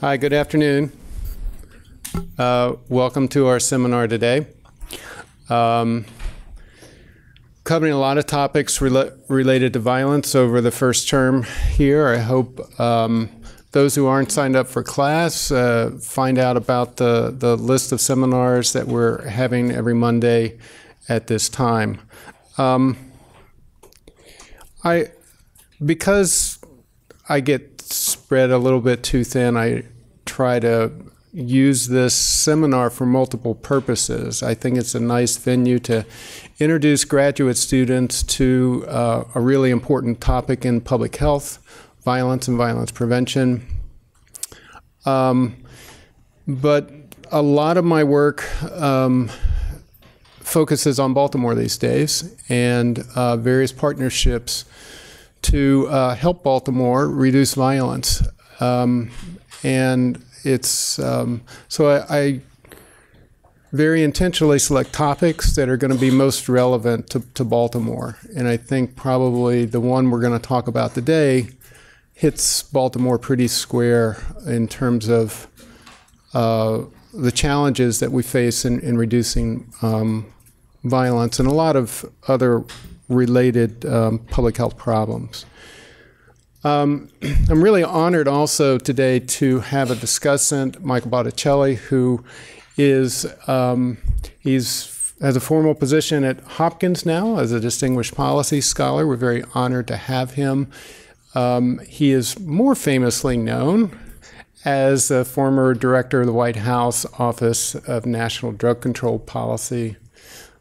Hi, good afternoon. Uh, welcome to our seminar today. Um, covering a lot of topics rela related to violence over the first term here. I hope um, those who aren't signed up for class uh, find out about the, the list of seminars that we're having every Monday at this time. Um, I, because I get spread a little bit too thin, I try to use this seminar for multiple purposes. I think it's a nice venue to introduce graduate students to uh, a really important topic in public health, violence and violence prevention. Um, but a lot of my work um, focuses on Baltimore these days and uh, various partnerships to uh, help Baltimore reduce violence. Um, and it's um, so I, I, very intentionally select topics that are going to be most relevant to, to Baltimore. And I think probably the one we're going to talk about today hits Baltimore pretty square in terms of uh, the challenges that we face in, in reducing um, violence and a lot of other related um, public health problems. Um, I'm really honored also today to have a discussant, Michael Botticelli, who is um, he's has a formal position at Hopkins now as a distinguished policy scholar. We're very honored to have him. Um, he is more famously known as a former director of the White House Office of National Drug Control Policy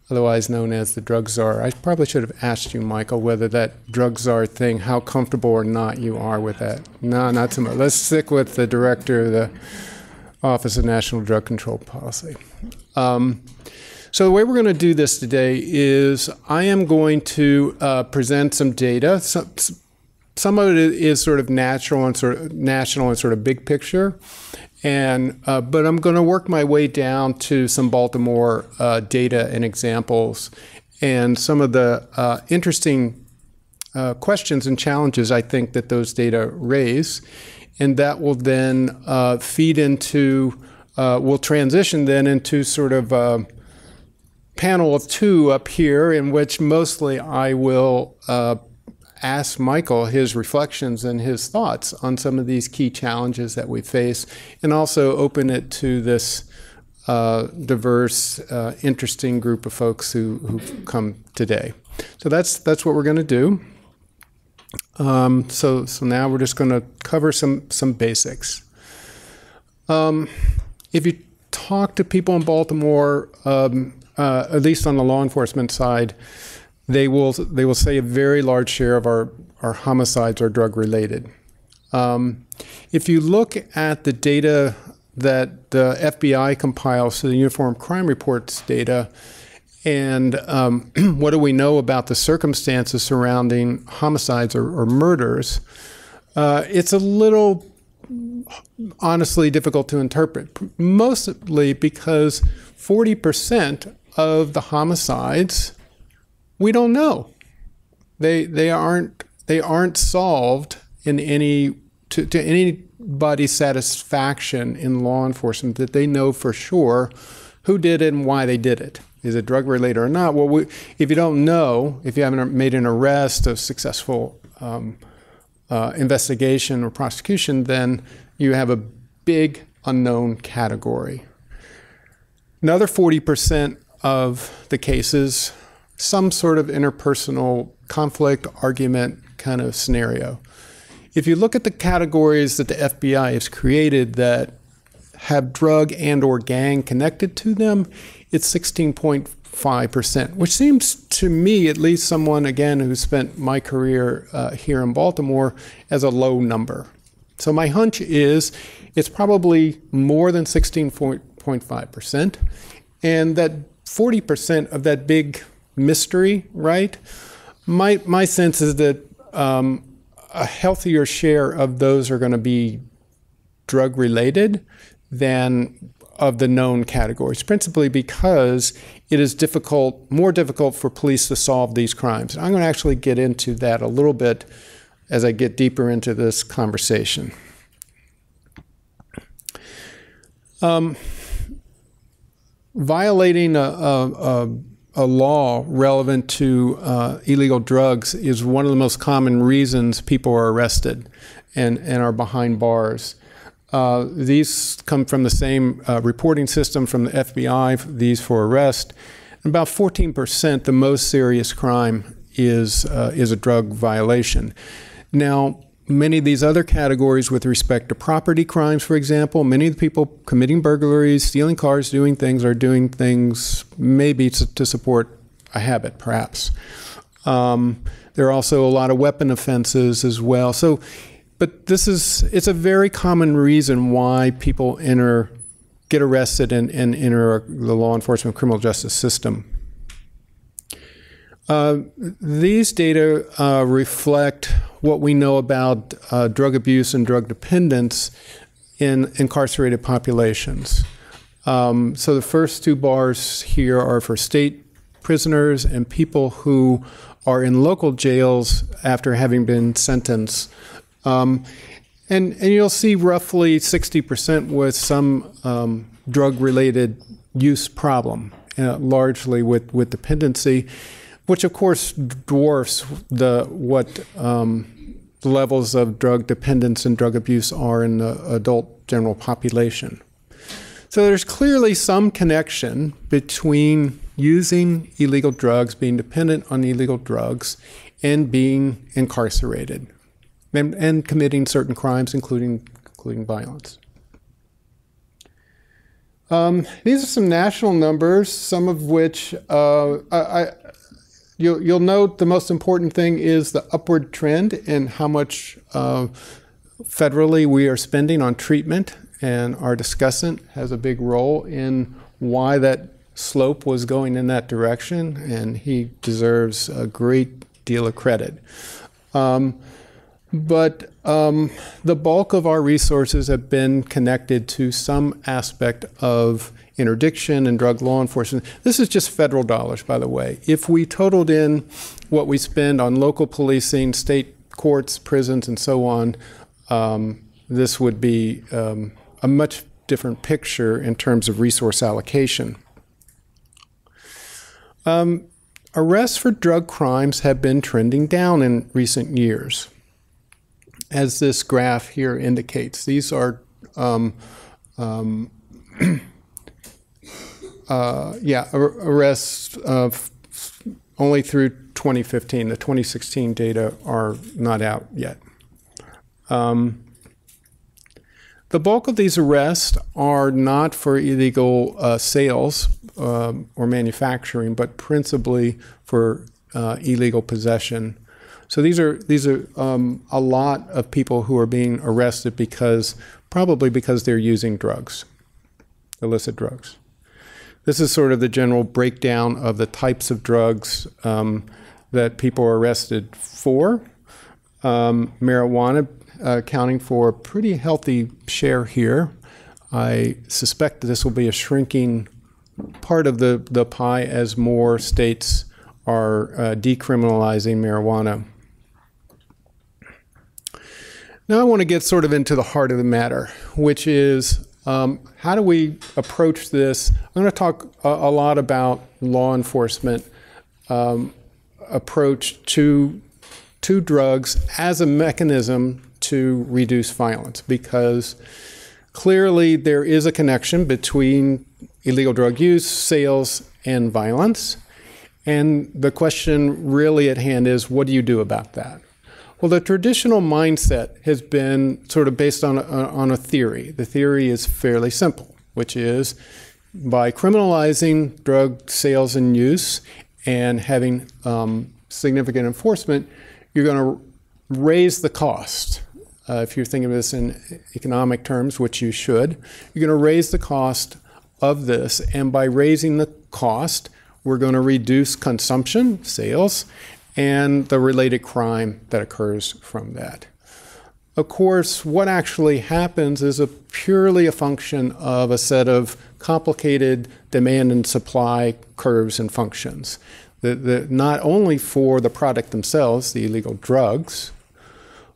otherwise known as the drug czar. I probably should have asked you, Michael, whether that drug czar thing, how comfortable or not you are with that. No, not so much. Let's stick with the director of the Office of National Drug Control Policy. Um, so the way we're going to do this today is I am going to uh, present some data. Some, some of it is sort of natural and sort of national and sort of big picture, and uh, but I'm going to work my way down to some Baltimore uh, data and examples, and some of the uh, interesting uh, questions and challenges I think that those data raise, and that will then uh, feed into uh, will transition then into sort of a panel of two up here, in which mostly I will ask Michael his reflections and his thoughts on some of these key challenges that we face, and also open it to this uh, diverse, uh, interesting group of folks who, who've come today. So that's that's what we're going to do. Um, so so now we're just going to cover some some basics. Um, if you talk to people in Baltimore, um, uh, at least on the law enforcement side, they will they will say a very large share of our our homicides are drug related. Um, if you look at the data that the FBI compiles, so the Uniform Crime Reports data, and um, what do we know about the circumstances surrounding homicides or, or murders, uh, it's a little honestly difficult to interpret, mostly because 40% of the homicides we don't know. They they aren't they aren't solved in any to, to anybody's satisfaction in law enforcement that they know for sure who did it and why they did it. Is it drug related or not? Well, we, if you don't know, if you haven't made an arrest, a successful um, uh, investigation or prosecution, then you have a big unknown category. Another 40% of the cases some sort of interpersonal conflict, argument kind of scenario. If you look at the categories that the FBI has created that have drug and or gang connected to them, it's 16.5%, which seems to me, at least someone, again, who spent my career uh, here in Baltimore, as a low number. So my hunch is it's probably more than 16.5%, and that 40% of that big mystery, right? My, my sense is that um, a healthier share of those are going to be drug related than of the known categories, principally because it is difficult, more difficult for police to solve these crimes. I'm going to actually get into that a little bit as I get deeper into this conversation. Um, violating a, a, a, law relevant to uh, illegal drugs is one of the most common reasons people are arrested and, and are behind bars. Uh, these come from the same uh, reporting system from the FBI, these for arrest. And about 14%, the most serious crime, is, uh, is a drug violation. Now, many of these other categories with respect to property crimes, for example, many of the people committing burglaries, stealing cars, doing things are doing things maybe to, to support a habit, perhaps. Um, there are also a lot of weapon offenses as well. So, but this is it's a very common reason why people enter, get arrested, and, and enter the law enforcement criminal justice system. Uh, these data uh, reflect what we know about uh, drug abuse and drug dependence in incarcerated populations. Um, so the first two bars here are for state prisoners and people who are in local jails after having been sentenced. Um, and, and you'll see roughly 60% with some um, drug related use problem, uh, largely with, with dependency which of course dwarfs the what um, levels of drug dependence and drug abuse are in the adult general population. So there's clearly some connection between using illegal drugs, being dependent on illegal drugs, and being incarcerated and, and committing certain crimes, including, including violence. Um, these are some national numbers, some of which uh, I, You'll, you'll note the most important thing is the upward trend in how much uh, federally we are spending on treatment, and our discussant has a big role in why that slope was going in that direction, and he deserves a great deal of credit. Um, but um, the bulk of our resources have been connected to some aspect of interdiction and drug law enforcement. This is just federal dollars, by the way. If we totaled in what we spend on local policing, state courts, prisons, and so on, um, this would be um, a much different picture in terms of resource allocation. Um, arrests for drug crimes have been trending down in recent years. As this graph here indicates, these are um, um, uh, yeah, arrests uh, only through 2015. The 2016 data are not out yet. Um, the bulk of these arrests are not for illegal uh, sales um, or manufacturing, but principally for uh, illegal possession. So these are these are um, a lot of people who are being arrested because probably because they're using drugs, illicit drugs. This is sort of the general breakdown of the types of drugs um, that people are arrested for. Um, marijuana uh, accounting for a pretty healthy share here. I suspect that this will be a shrinking part of the, the pie as more states are uh, decriminalizing marijuana. Now I want to get sort of into the heart of the matter, which is um, how do we approach this? I'm going to talk a, a lot about law enforcement um, approach to to drugs as a mechanism to reduce violence because clearly there is a connection between illegal drug use, sales, and violence. And the question really at hand is what do you do about that? Well, the traditional mindset has been sort of based on a, on a theory. The theory is fairly simple, which is by criminalizing drug sales and use and having um, significant enforcement, you're going to raise the cost. Uh, if you're thinking of this in economic terms, which you should, you're going to raise the cost of this. And by raising the cost, we're going to reduce consumption, sales, and the related crime that occurs from that. Of course, what actually happens is a purely a function of a set of complicated demand and supply curves and functions. The, the, not only for the product themselves, the illegal drugs,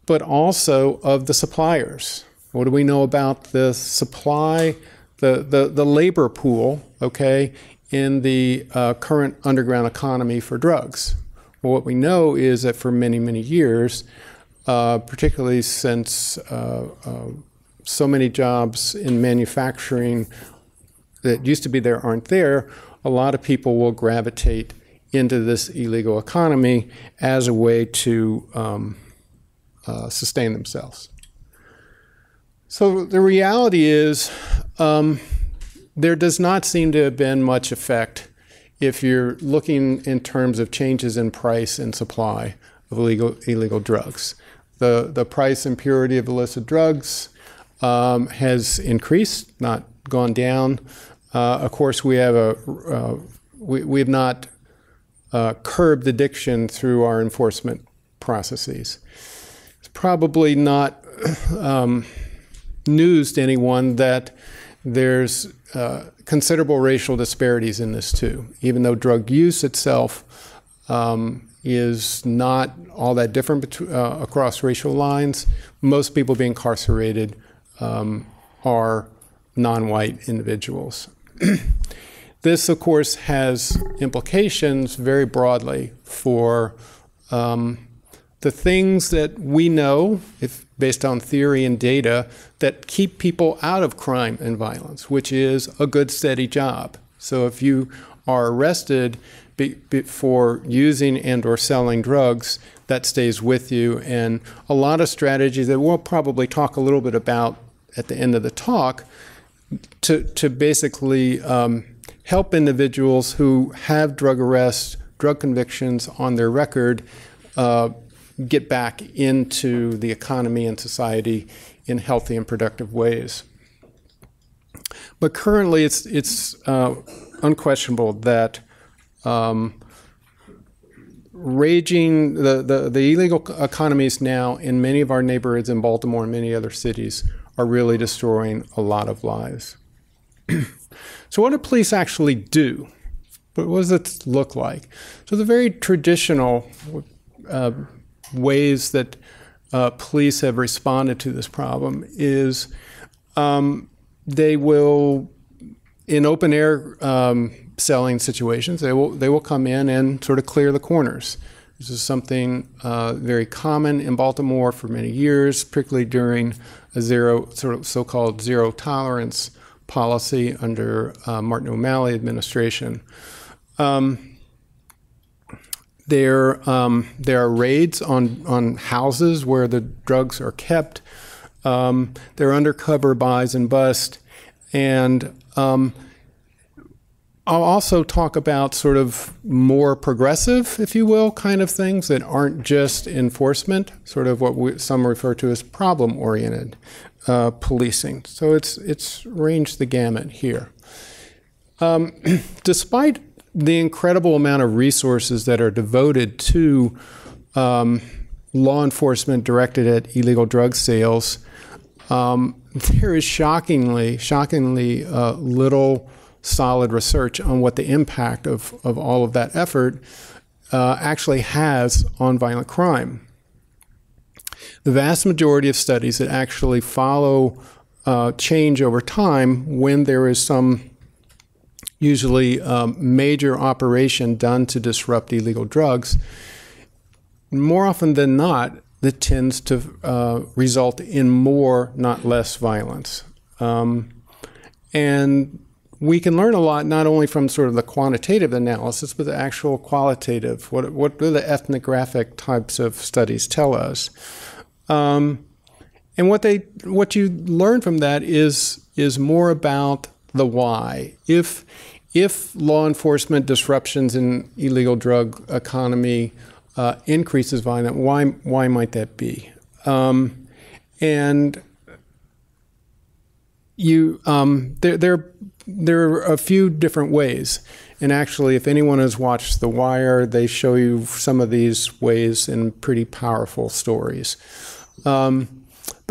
but also of the suppliers. What do we know about the supply the, the, the labor pool, okay, in the uh, current underground economy for drugs. Well, what we know is that for many, many years, uh, particularly since uh, uh, so many jobs in manufacturing that used to be there aren't there, a lot of people will gravitate into this illegal economy as a way to um, uh, sustain themselves. So the reality is, um, there does not seem to have been much effect if you're looking in terms of changes in price and supply of illegal, illegal drugs. The, the price and purity of illicit drugs um, has increased, not gone down. Uh, of course, we have a uh, we, we have not uh, curbed addiction through our enforcement processes. It's probably not um, news to anyone that there's uh, considerable racial disparities in this too. Even though drug use itself um, is not all that different uh, across racial lines, most people being incarcerated um, are non-white individuals. this, of course, has implications very broadly for um, the things that we know, if based on theory and data, that keep people out of crime and violence, which is a good, steady job. So if you are arrested be, be for using and or selling drugs, that stays with you. And a lot of strategies that we'll probably talk a little bit about at the end of the talk to, to basically um, help individuals who have drug arrests, drug convictions on their record uh, get back into the economy and society in healthy and productive ways. But currently, it's, it's uh, unquestionable that um, raging, the, the, the illegal economies now in many of our neighborhoods in Baltimore and many other cities are really destroying a lot of lives. so, what do police actually do? But what does it look like? So, the very traditional uh, ways that uh, police have responded to this problem is um, they will, in open air um, selling situations, they will they will come in and sort of clear the corners. This is something uh, very common in Baltimore for many years, particularly during a zero sort of so-called zero tolerance policy under uh, Martin O'Malley administration. Um, there, um, there are raids on, on houses where the drugs are kept. Um, there are undercover buys and bust. And um, I'll also talk about sort of more progressive, if you will, kind of things that aren't just enforcement, sort of what we, some refer to as problem oriented uh, policing. So it's, it's ranged the gamut here. Um, despite the incredible amount of resources that are devoted to um, law enforcement directed at illegal drug sales, um, there is shockingly, shockingly uh, little solid research on what the impact of, of all of that effort uh, actually has on violent crime. The vast majority of studies that actually follow uh, change over time when there is some usually um, major operation done to disrupt illegal drugs, more often than not, that tends to uh, result in more, not less, violence. Um, and we can learn a lot not only from sort of the quantitative analysis, but the actual qualitative. What, what do the ethnographic types of studies tell us? Um, and what they what you learn from that is is more about the why. If if law enforcement disruptions in illegal drug economy uh, increases violence, why why might that be? Um, and you um, there there there are a few different ways. And actually, if anyone has watched The Wire, they show you some of these ways in pretty powerful stories. Um,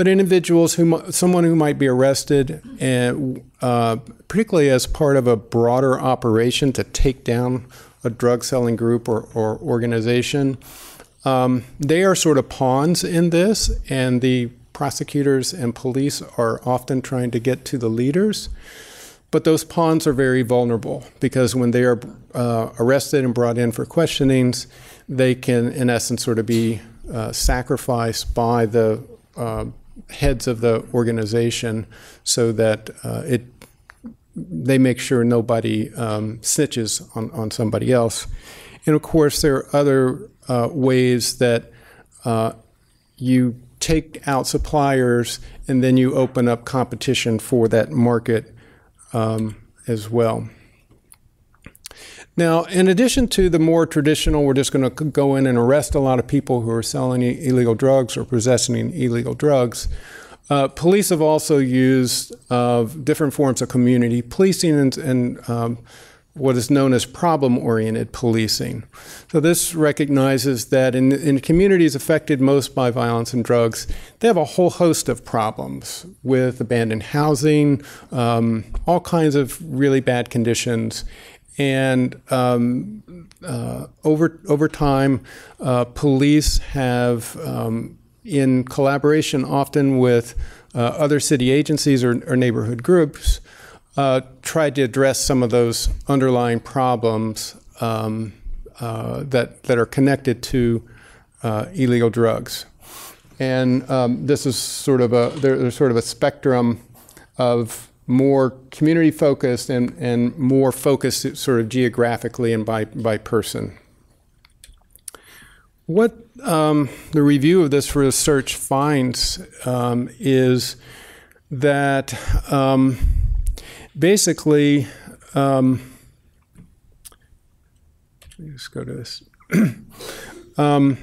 but individuals who, someone who might be arrested, and, uh, particularly as part of a broader operation to take down a drug selling group or, or organization, um, they are sort of pawns in this, and the prosecutors and police are often trying to get to the leaders. But those pawns are very vulnerable because when they are uh, arrested and brought in for questionings, they can, in essence, sort of be uh, sacrificed by the uh, heads of the organization so that uh, it they make sure nobody um, snitches on, on somebody else. And of course, there are other uh, ways that uh, you take out suppliers and then you open up competition for that market um, as well. Now, in addition to the more traditional, we're just going to go in and arrest a lot of people who are selling illegal drugs or possessing illegal drugs. Uh, police have also used uh, different forms of community policing and, and um, what is known as problem oriented policing. So, this recognizes that in, in communities affected most by violence and drugs, they have a whole host of problems with abandoned housing, um, all kinds of really bad conditions. And um, uh, over, over time, uh, police have um, in collaboration often with uh, other city agencies or, or neighborhood groups, uh, tried to address some of those underlying problems um, uh, that, that are connected to uh, illegal drugs. And um, this is sort of a, there's sort of a spectrum of more community focused and, and more focused sort of geographically and by, by person. What um, the review of this research finds um, is that um, basically, um, let's go to this. Um,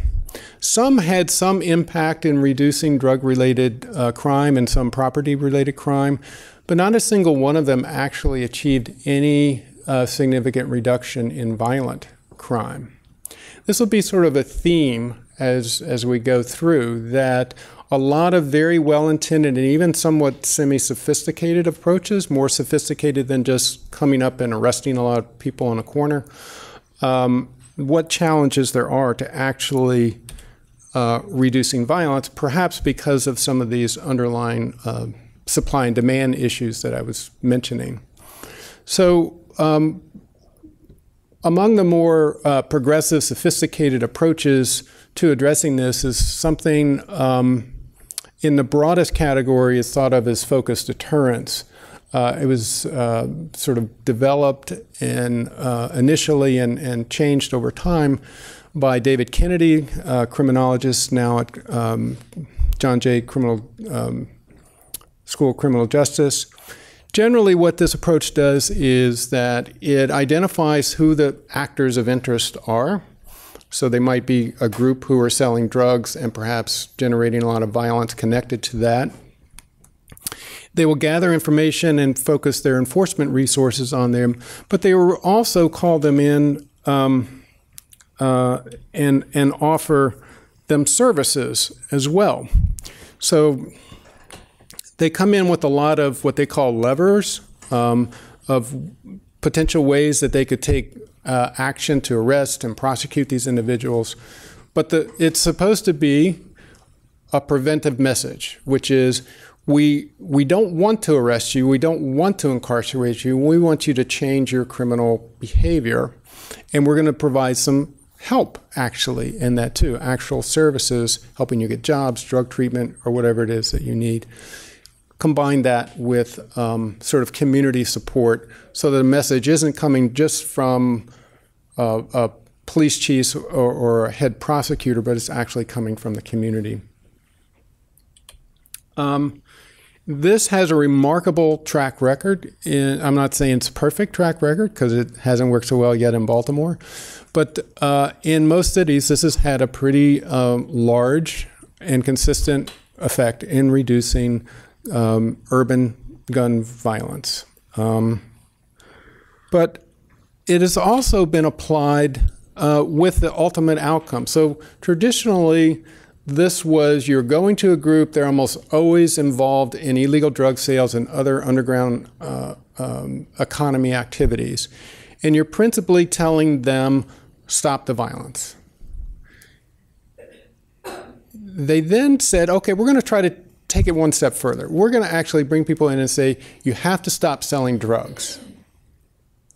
some had some impact in reducing drug related uh, crime and some property related crime, but not a single one of them actually achieved any uh, significant reduction in violent crime. This will be sort of a theme as, as we go through that a lot of very well intended and even somewhat semi sophisticated approaches, more sophisticated than just coming up and arresting a lot of people in a corner. Um, what challenges there are to actually uh, reducing violence, perhaps because of some of these underlying uh, supply and demand issues that I was mentioning. So, um, among the more uh, progressive, sophisticated approaches to addressing this is something um, in the broadest category is thought of as focused deterrence. Uh, it was uh, sort of developed and uh, initially and, and changed over time by David Kennedy, a criminologist now at um, John Jay Criminal um, School of Criminal Justice. Generally, what this approach does is that it identifies who the actors of interest are. So they might be a group who are selling drugs and perhaps generating a lot of violence connected to that. They will gather information and focus their enforcement resources on them, but they will also call them in um, uh, and and offer them services as well. So they come in with a lot of what they call levers um, of potential ways that they could take uh, action to arrest and prosecute these individuals. But the, it's supposed to be a preventive message, which is we, we don't want to arrest you, we don't want to incarcerate you, we want you to change your criminal behavior. And we're going to provide some help actually in that too actual services, helping you get jobs, drug treatment, or whatever it is that you need combine that with um, sort of community support so that the message isn't coming just from uh, a police chief or, or, a head prosecutor, but it's actually coming from the community. Um, this has a remarkable track record. In, I'm not saying it's a perfect track record because it hasn't worked so well yet in Baltimore, but uh, in most cities, this has had a pretty uh, large and consistent effect in reducing um, urban gun violence. Um, but it has also been applied uh, with the ultimate outcome. So traditionally, this was you're going to a group, they're almost always involved in illegal drug sales and other underground uh, um, economy activities. And you're principally telling them, stop the violence. They then said, okay, we're going to try to take it one step further. We're going to actually bring people in and say, you have to stop selling drugs.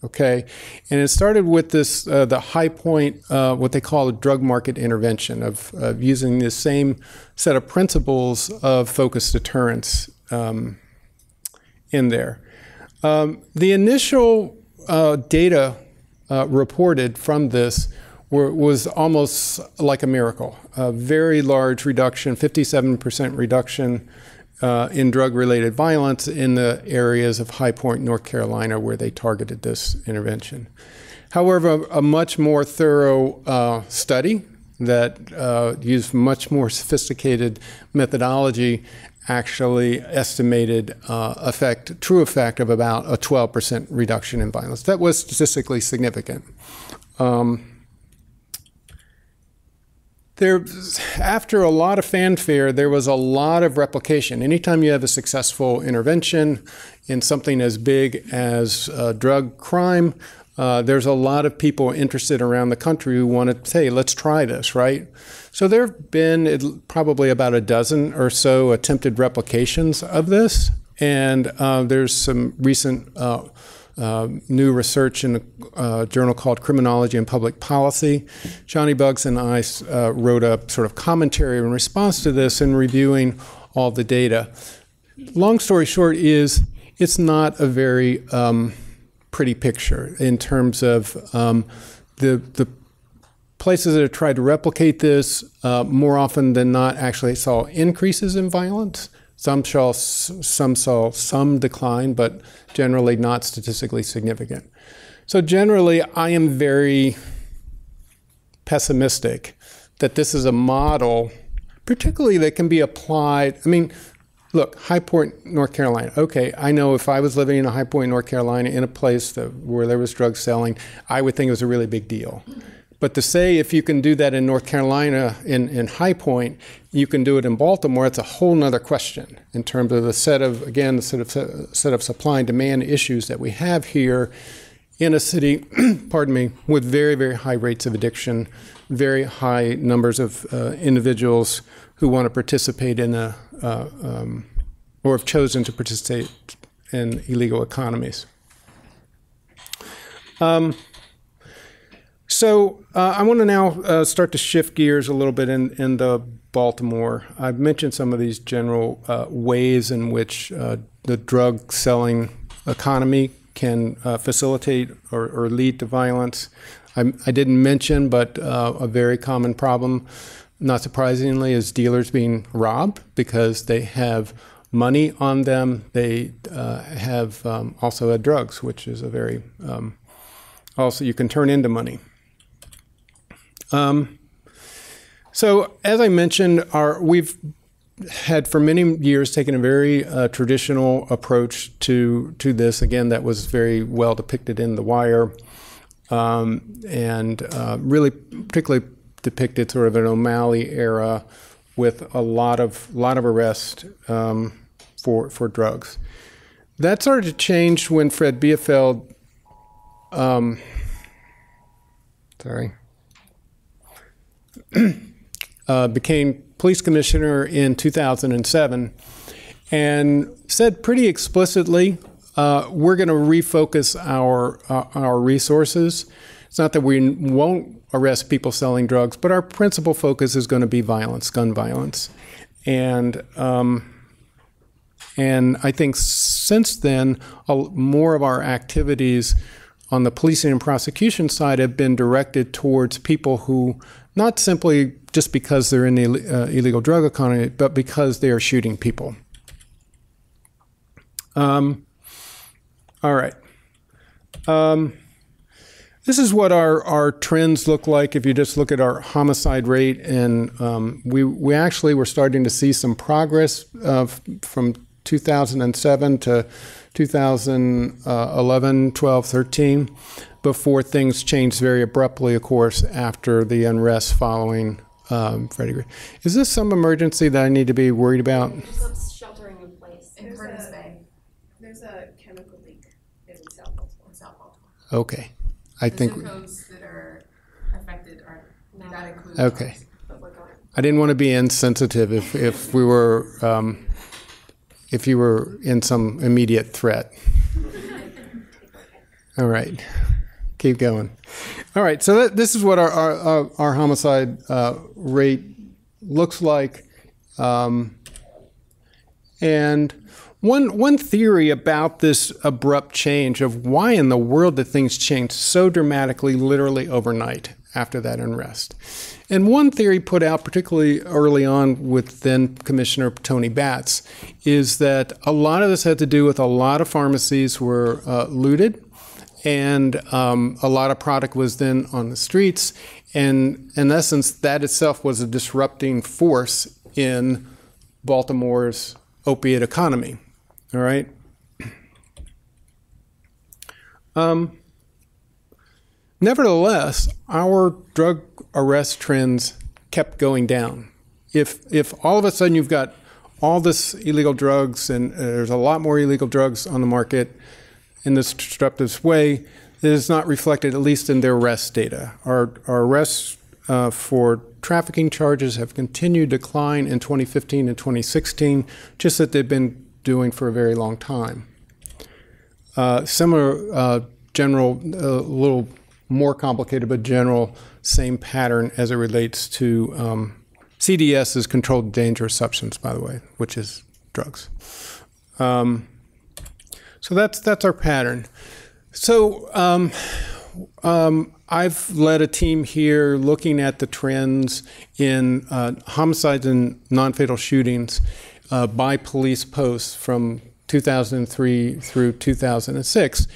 Okay, and it started with this uh, the high point, uh, what they call a drug market intervention of, of using the same set of principles of focused deterrence um, in there. Um, the initial uh, data uh, reported from this were, was almost like a miracle. A very large reduction, 57% reduction uh, in drug related violence in the areas of High Point, North Carolina, where they targeted this intervention. However, a much more thorough uh, study that uh, used much more sophisticated methodology actually estimated uh, effect, true effect of about a 12% reduction in violence. That was statistically significant. Um, there, after a lot of fanfare, there was a lot of replication. Anytime you have a successful intervention in something as big as uh, drug crime, uh, there's a lot of people interested around the country who want to say, let's try this, right? So there have been probably about a dozen or so attempted replications of this. And uh, there's some recent uh, new research in a uh, journal called Criminology and Public Policy. Shani Buggs and I uh, wrote a sort of commentary in response to this and reviewing all the data. Long story short is it's not a very um, pretty picture in terms of um, the, the places that have tried to replicate this uh, more often than not actually saw increases in violence. Some saw, some saw some decline, but generally not statistically significant. So generally, I am very pessimistic that this is a model, particularly that can be applied. I mean, look, High Point, North Carolina. Okay, I know if I was living in a High Point, North Carolina, in a place that, where there was drug selling, I would think it was a really big deal. But to say if you can do that in North Carolina, in, in High Point, you can do it in Baltimore, it's a whole nother question in terms of the set of, again, the set of, set of supply and demand issues that we have here in a city, pardon me, with very, very high rates of addiction, very high numbers of uh, individuals who want to participate in a, uh, um, or have chosen to participate in illegal economies. Um, so uh, I want to now uh, start to shift gears a little bit in, in the Baltimore. I've mentioned some of these general uh, ways in which uh, the drug selling economy can uh, facilitate or, or, lead to violence. I, I didn't mention, but uh, a very common problem, not surprisingly, is dealers being robbed because they have money on them. They have um, also had drugs, which is a very um, also you can turn into money. Um, so as I mentioned, our we've had for many years taken a very uh, traditional approach to to this. Again, that was very well depicted in The Wire, um, and uh, really particularly depicted sort of an O'Malley era with a lot of lot of arrest um, for for drugs. That started to change when Fred Bealefeld. Um, sorry uh, became police commissioner in 2007 and said pretty explicitly, uh, we're going to refocus our uh, our resources. It's not that we won't arrest people selling drugs, but our principal focus is going to be violence, gun violence, and um, and I think since then, more of our activities on the policing and prosecution side have been directed towards people who not simply just because they're in the uh, illegal drug economy, but because they are shooting people. Um, all right. Um, this is what our, our trends look like if you just look at our homicide rate. And um, we, we actually were starting to see some progress uh, from 2007 to 2011, 12, 13 before things changed very abruptly, of course, after the unrest following um, Freddie Gray. Is this some emergency that I need to be worried about? There's sheltering in place in Curtis Bay. There's a chemical leak in South Baltimore. South Baltimore. Okay. I the think. zip codes that are affected are not included. Okay. But we're going. I didn't want to be insensitive if, if we were, um, if you were in some immediate threat. All right, keep going. All right, so that, this is what our, our, our- our homicide uh, rate looks like. Um, and one, one theory about this abrupt change of why in the world did things change so dramatically, literally overnight after that unrest. And one theory put out, particularly early on with then Commissioner Tony Batts, is that a lot of this had to do with a lot of pharmacies were uh, looted and um, a lot of product was then on the streets. And in essence, that itself was a disrupting force in Baltimore's opiate economy. All right. Um, nevertheless, our drug arrest trends kept going down. If if all of a sudden you've got all this illegal drugs and uh, there's a lot more illegal drugs on the market in this disruptive way, it is not reflected at least in their arrest data. Our our arrests uh, for trafficking charges have continued to decline in 2015 and 2016, just that they've been doing for a very long time. Uh, similar uh, general, a little more complicated, but general same pattern as it relates to um, CDS is controlled dangerous substance, by the way, which is drugs. Um, so that's that's our pattern. So um, um, I've led a team here looking at the trends in uh, homicides and non-fatal shootings uh, by police posts from 2003 through 2006,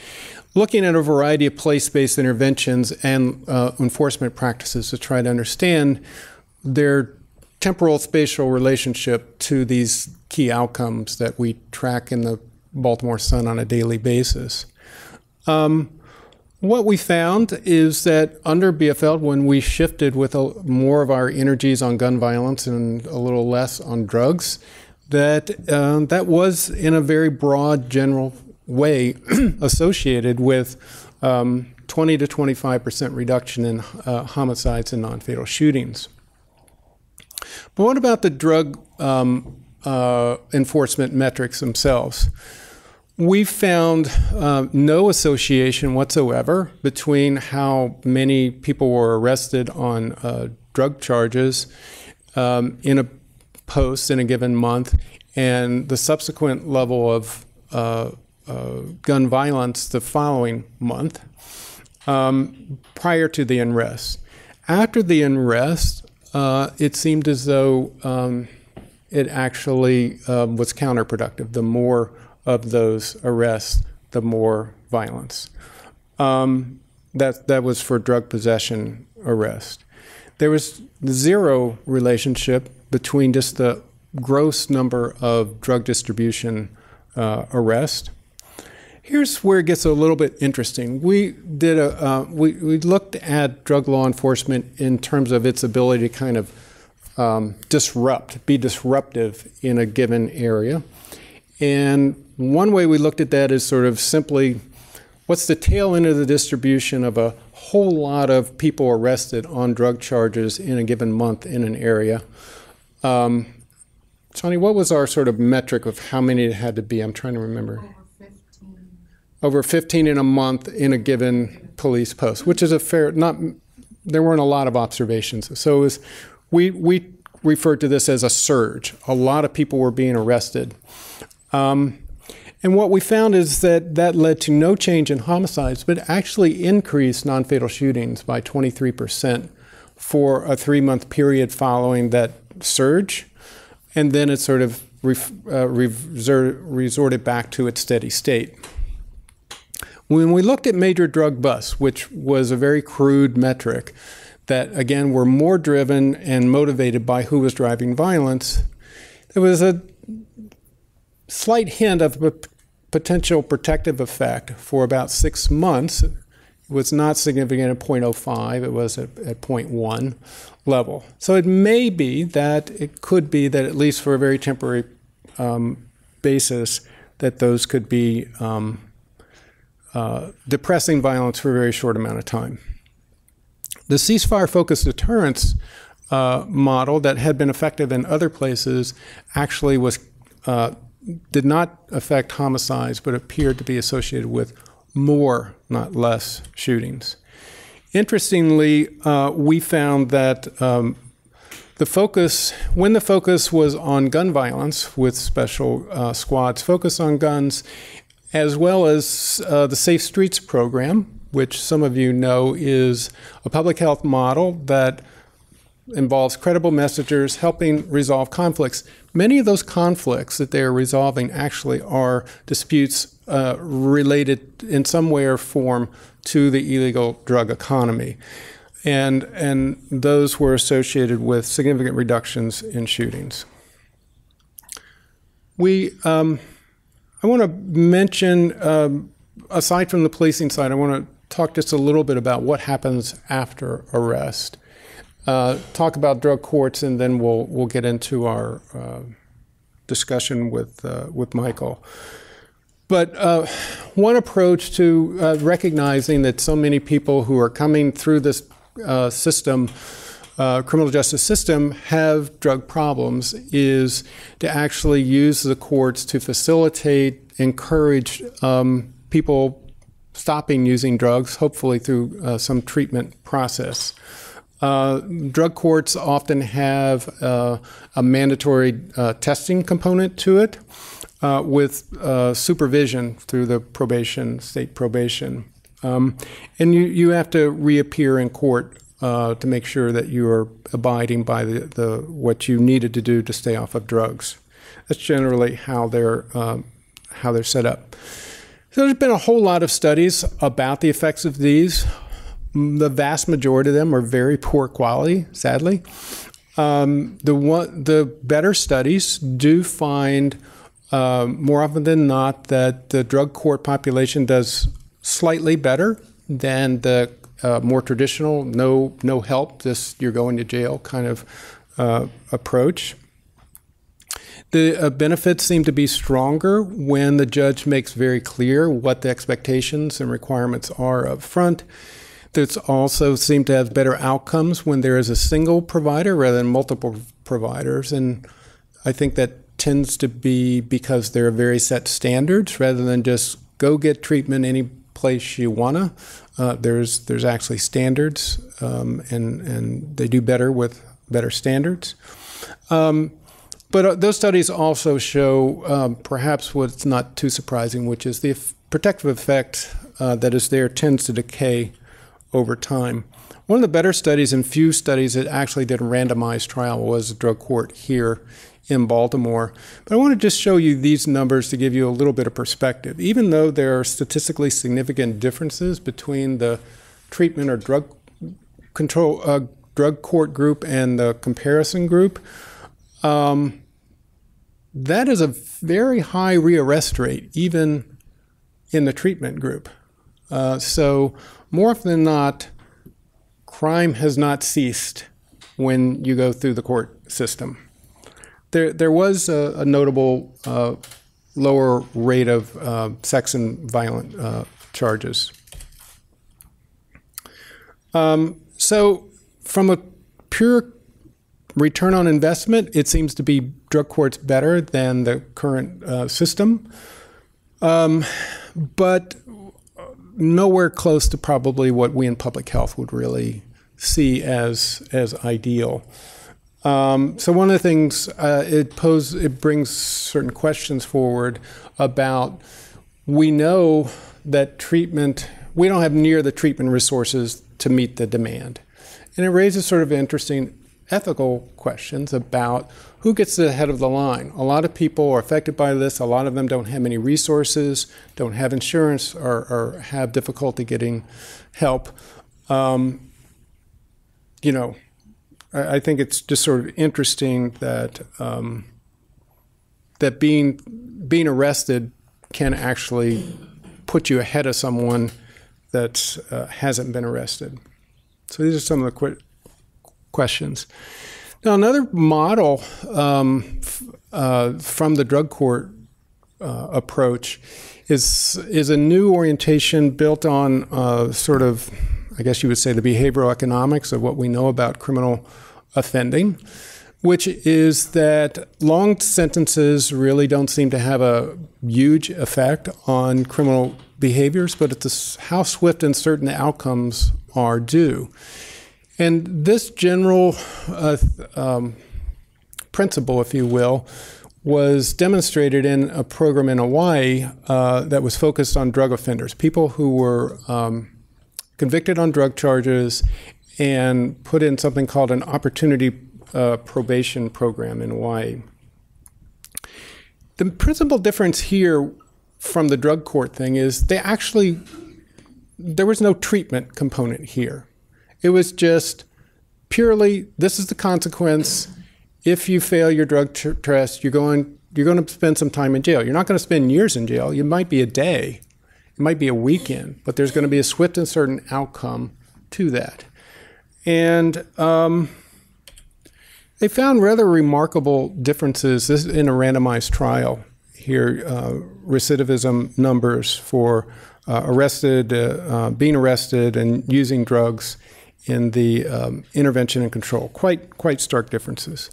looking at a variety of place-based interventions and uh, enforcement practices to try to understand their temporal spatial relationship to these key outcomes that we track in the Baltimore Sun on a daily basis. Um, what we found is that under Bealefeld, when we shifted with a, more of our energies on gun violence and a little less on drugs, that um, that was in a very broad, general way associated with um, 20 to 25 percent reduction in uh, homicides and non-fatal shootings. But what about the drug um, uh, enforcement metrics themselves? We found uh, no association whatsoever between how many people were arrested on uh, drug charges um, in a post in a given month and the subsequent level of uh, gun violence the following month um, prior to the unrest. After the unrest, uh, it seemed as though um, it actually um, was counterproductive. The more of those arrests, the more violence. Um, that that was for drug possession arrest. There was zero relationship between just the gross number of drug distribution uh, arrest. Here's where it gets a little bit interesting. We did a uh, we, we looked at drug law enforcement in terms of its ability to kind of um, disrupt, be disruptive in a given area. And one way we looked at that is sort of simply what's the tail end of the distribution of a whole lot of people arrested on drug charges in a given month in an area. Um, Shani, what was our sort of metric of how many it had to be? I'm trying to remember. Over 15. In a month in a given police post, which is a fair, not, there weren't a lot of observations. So it was, we, we referred to this as a surge. A lot of people were being arrested. Um, and what we found is that that led to no change in homicides, but actually increased non fatal shootings by 23% for a three month period following that surge. And then it sort of uh, resor- resorted back to its steady state. When we looked at major drug busts, which was a very crude metric that, again, were more driven and motivated by who was driving violence, there was a slight hint of a potential protective effect for about six months. It was not significant at 0.05, it was at, at 0.1 level. So it may be that it could be that, at least for a very temporary um, basis, that those could be um, uh, depressing violence for a very short amount of time. The ceasefire focused deterrence uh, model that had been effective in other places actually was uh, did not affect homicides, but appeared to be associated with more, not less, shootings. Interestingly, uh, we found that um, the focus, when the focus was on gun violence with special uh, squads, focused on guns, as well as uh, the Safe Streets program, which some of you know is a public health model that involves credible messengers helping resolve conflicts. Many of those conflicts that they are resolving actually are disputes uh, related in some way or form to the illegal drug economy. And, and those were associated with significant reductions in shootings. We, um, I want to mention, um, aside from the policing side, I want to talk just a little bit about what happens after arrest uh, talk about drug courts, and then we'll we'll get into our uh, discussion with uh, with Michael. But uh, one approach to uh, recognizing that so many people who are coming through this uh, criminal justice system, have drug problems is to actually use the courts to facilitate, encourage um, people stopping using drugs, hopefully through some treatment process. Uh, drug courts often have uh, a mandatory uh, testing component to it uh, with uh, supervision through the probation, state probation. Um, and you, you have to reappear in court uh, to make sure that you are abiding by the, the, what you needed to do to stay off of drugs. That's generally how they're, um, how they're set up. So there's been a whole lot of studies about the effects of these the vast majority of them are very poor quality, sadly. Um, the one, the better studies do find uh, more often than not that the drug court population does slightly better than the uh, more traditional no no help, this you're going to jail kind of uh, approach. The uh, benefits seem to be stronger when the judge makes very clear what the expectations and requirements are up front there's also seem to have better outcomes when there is a single provider rather than multiple providers. And I think that tends to be because there are very set standards rather than just go get treatment any place you wanna. Uh, there's there's actually standards, um, and and they do better with better standards. Um, but uh, those studies also show um, perhaps what's not too surprising, which is the protective effect uh, that is there tends to decay over time. One of the better studies and few studies that actually did a randomized trial was drug court here in Baltimore. But I want to just show you these numbers to give you a little bit of perspective. Even though there are statistically significant differences between the treatment or drug control uh, drug court group and the comparison group, um, that is a very high rearrest rate, even in the treatment group. Uh, so more often than not, crime has not ceased when you go through the court system. There, there was a, a notable uh, lower rate of uh, sex and violent uh, charges. Um, so, from a pure return on investment, it seems to be drug courts better than the current uh, system. Um, but nowhere close to probably what we in public health would really see as as ideal. Um, so one of the things uh, it pose it brings certain questions forward about we know that treatment we don't have near the treatment resources to meet the demand, and it raises sort of interesting ethical questions about who gets the head of the line. A lot of people are affected by this. A lot of them don't have many resources, don't have insurance, or, or have difficulty getting help. Um, you know, I, think it's just sort of interesting that um, that being being arrested can actually put you ahead of someone that uh, hasn't been arrested. So these are some of the qu- questions. Now, another model um, uh, from the drug court uh, approach is is a new orientation built on uh, sort of, I guess you would say, the behavioral economics of what we know about criminal offending, which is that long sentences really don't seem to have a huge effect on criminal behaviors, but it's how swift and certain the outcomes are due. And this general uh, um, principle, if you will, was demonstrated in a program in Hawaii uh, that was focused on drug offenders, people who were um, convicted on drug charges and put in something called an opportunity uh, probation program in Hawaii. The principal difference here from the drug court thing is they actually, there was no treatment component here. It was just purely this is the consequence. If you fail your drug test, you're going you're going to spend some time in jail. You're not going to spend years in jail. You might be a day, it might be a weekend, but there's going to be a swift and certain outcome to that. And um, they found rather remarkable differences This is in a randomized trial here, uh, recidivism numbers for uh, arrested, uh, uh, being arrested, and using drugs in the um, intervention and control. Quite, quite stark differences.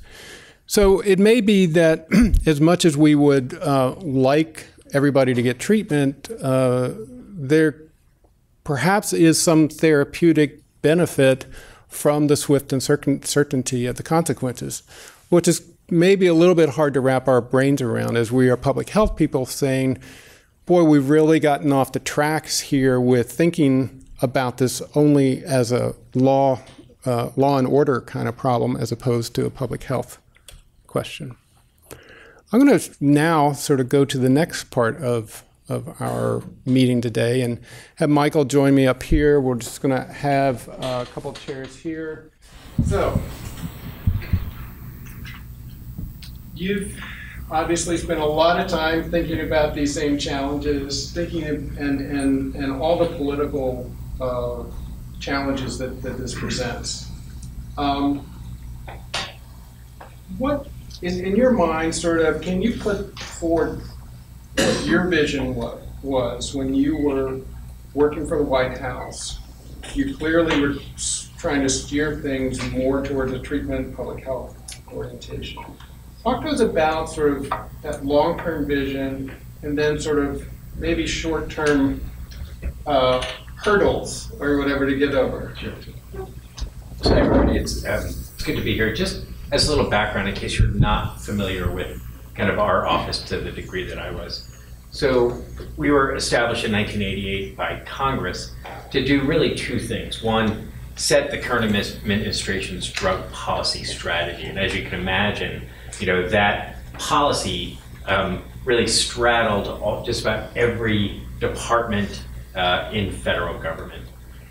So it may be that as much as we would uh, like everybody to get treatment, uh, there perhaps is some therapeutic benefit from the swift and certain certainty of the consequences, which is maybe a little bit hard to wrap our brains around as we are public health people saying, boy, we've really gotten off the tracks here with thinking about this only as a law, uh, law and order kind of problem as opposed to a public health question. I'm going to now sort of go to the next part of of our meeting today and have Michael join me up here. We're just going to have a couple of chairs here. So, you've obviously spent a lot of time thinking about these same challenges, thinking and, and, and all the political uh, challenges that, that this presents. Um, what, in, in your mind, sort of, can you put forward what your vision was when you were working for the White House. You clearly were trying to steer things more towards a treatment public health orientation. Talk to us about sort of that long-term vision and then sort of maybe short-term uh, hurdles or whatever to get over. Sure. So everybody, it's, um, it's good to be here. Just as a little background, in case you're not familiar with kind of our office to the degree that I was. So we were established in 1988 by Congress to do really two things. One, set the current administration's drug policy strategy. And as you can imagine, you know, that policy um, really straddled all, just about every department uh, in federal government.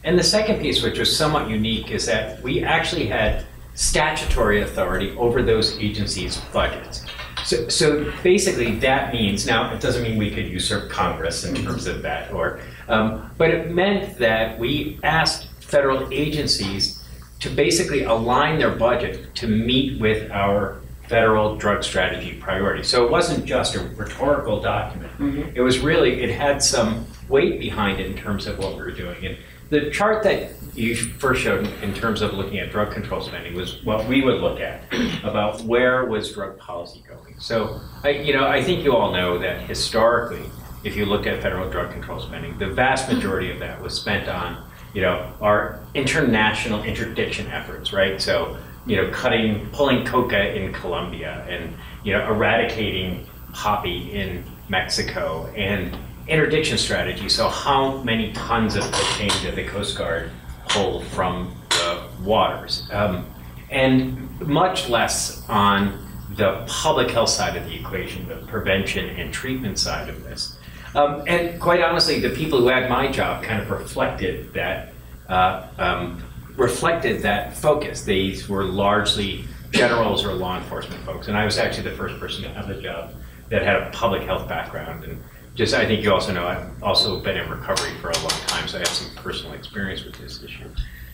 And the second piece, which was somewhat unique, is that we actually had statutory authority over those agencies' budgets. So, so basically, that means now it doesn't mean we could usurp Congress in terms of that, or um, but it meant that we asked federal agencies to basically align their budget to meet with our federal drug strategy priorities. So it wasn't just a rhetorical document. Mm-hmm. It was really it had some weight behind it in terms of what we were doing. And the chart that you first showed in terms of looking at drug control spending was what we would look at about where was drug policy going. So, I, you know, I think you all know that historically, if you look at federal drug control spending, the vast majority of that was spent on, you know, our international interdiction efforts, right? So, you know, cutting, pulling coca in Colombia and, you know, eradicating poppy in Mexico and interdiction strategy. So how many tons of cocaine did the Coast Guard pull from the waters? Um, and much less on the public health side of the equation, the prevention and treatment side of this. Um, and quite honestly, the people who had my job kind of reflected that uh, um, reflected that focus. These were largely generals or law enforcement folks, and I was actually the first person to have the job that had a public health background and just I think you also know I've also been in recovery for a long time, so I have some personal experience with this issue.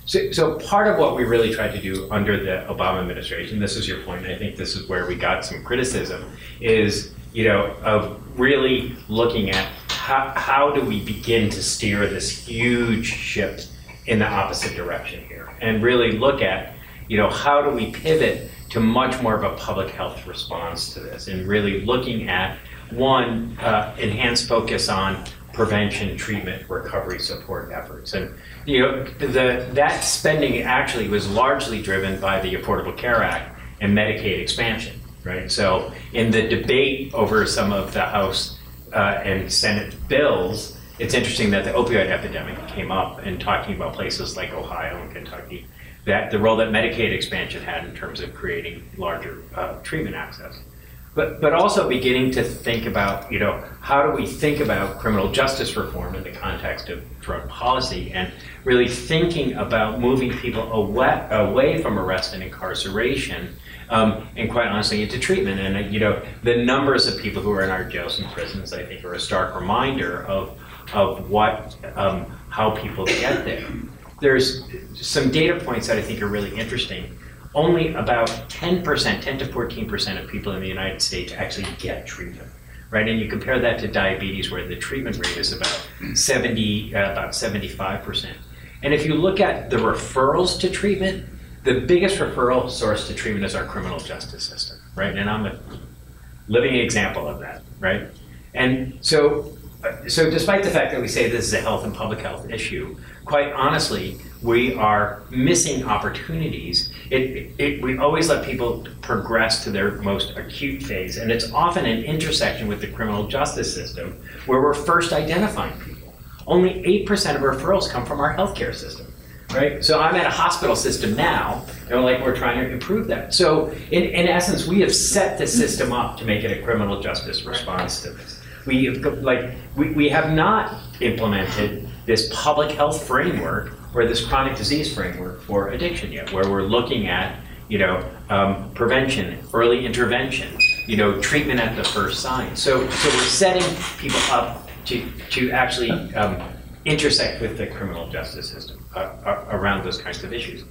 So, so part of what we really tried to do under the Obama administration, this is your point, and I think this is where we got some criticism, is you know of really looking at how, how do we begin to steer this huge ship in the opposite direction here, and really look at you know, how do we pivot to much more of a public health response to this and really looking at one, uh, enhanced focus on prevention, treatment, recovery support efforts. And, you know, the, that spending actually was largely driven by the Affordable Care Act and Medicaid expansion, right? So in the debate over some of the House uh, and Senate bills, it's interesting that the opioid epidemic came up and talking about places like Ohio and Kentucky, that the role that Medicaid expansion had in terms of creating larger uh, treatment access. But, but also beginning to think about, you know, how do we think about criminal justice reform in the context of drug policy and really thinking about moving people away, away from arrest and incarceration um, and quite honestly into treatment. And, uh, you know, the numbers of people who are in our jails and prisons, I think, are a stark reminder of, of what, um, how people get there. There's some data points that I think are really interesting only about 10%, 10 to 14% of people in the United States actually get treatment, right? And you compare that to diabetes, where the treatment rate is about 70, uh, about 75%. And if you look at the referrals to treatment, the biggest referral source to treatment is our criminal justice system, right? And I'm a living example of that, right? And so, so despite the fact that we say this is a health and public health issue, quite honestly, we are missing opportunities. It, it, we always let people progress to their most acute phase, and it's often an intersection with the criminal justice system where we're first identifying people. Only 8% of referrals come from our healthcare system, right? So I'm at a hospital system now, and like we're trying to improve that. So in, in essence, we have set the system up to make it a criminal justice response to this. We have, like, we, we have not implemented this public health framework or this chronic disease framework for addiction yet, where we're looking at, you know, um, prevention, early intervention, you know, treatment at the first sign. So, so we're setting people up to, to actually um, intersect with the criminal justice system uh, uh, around those kinds of issues.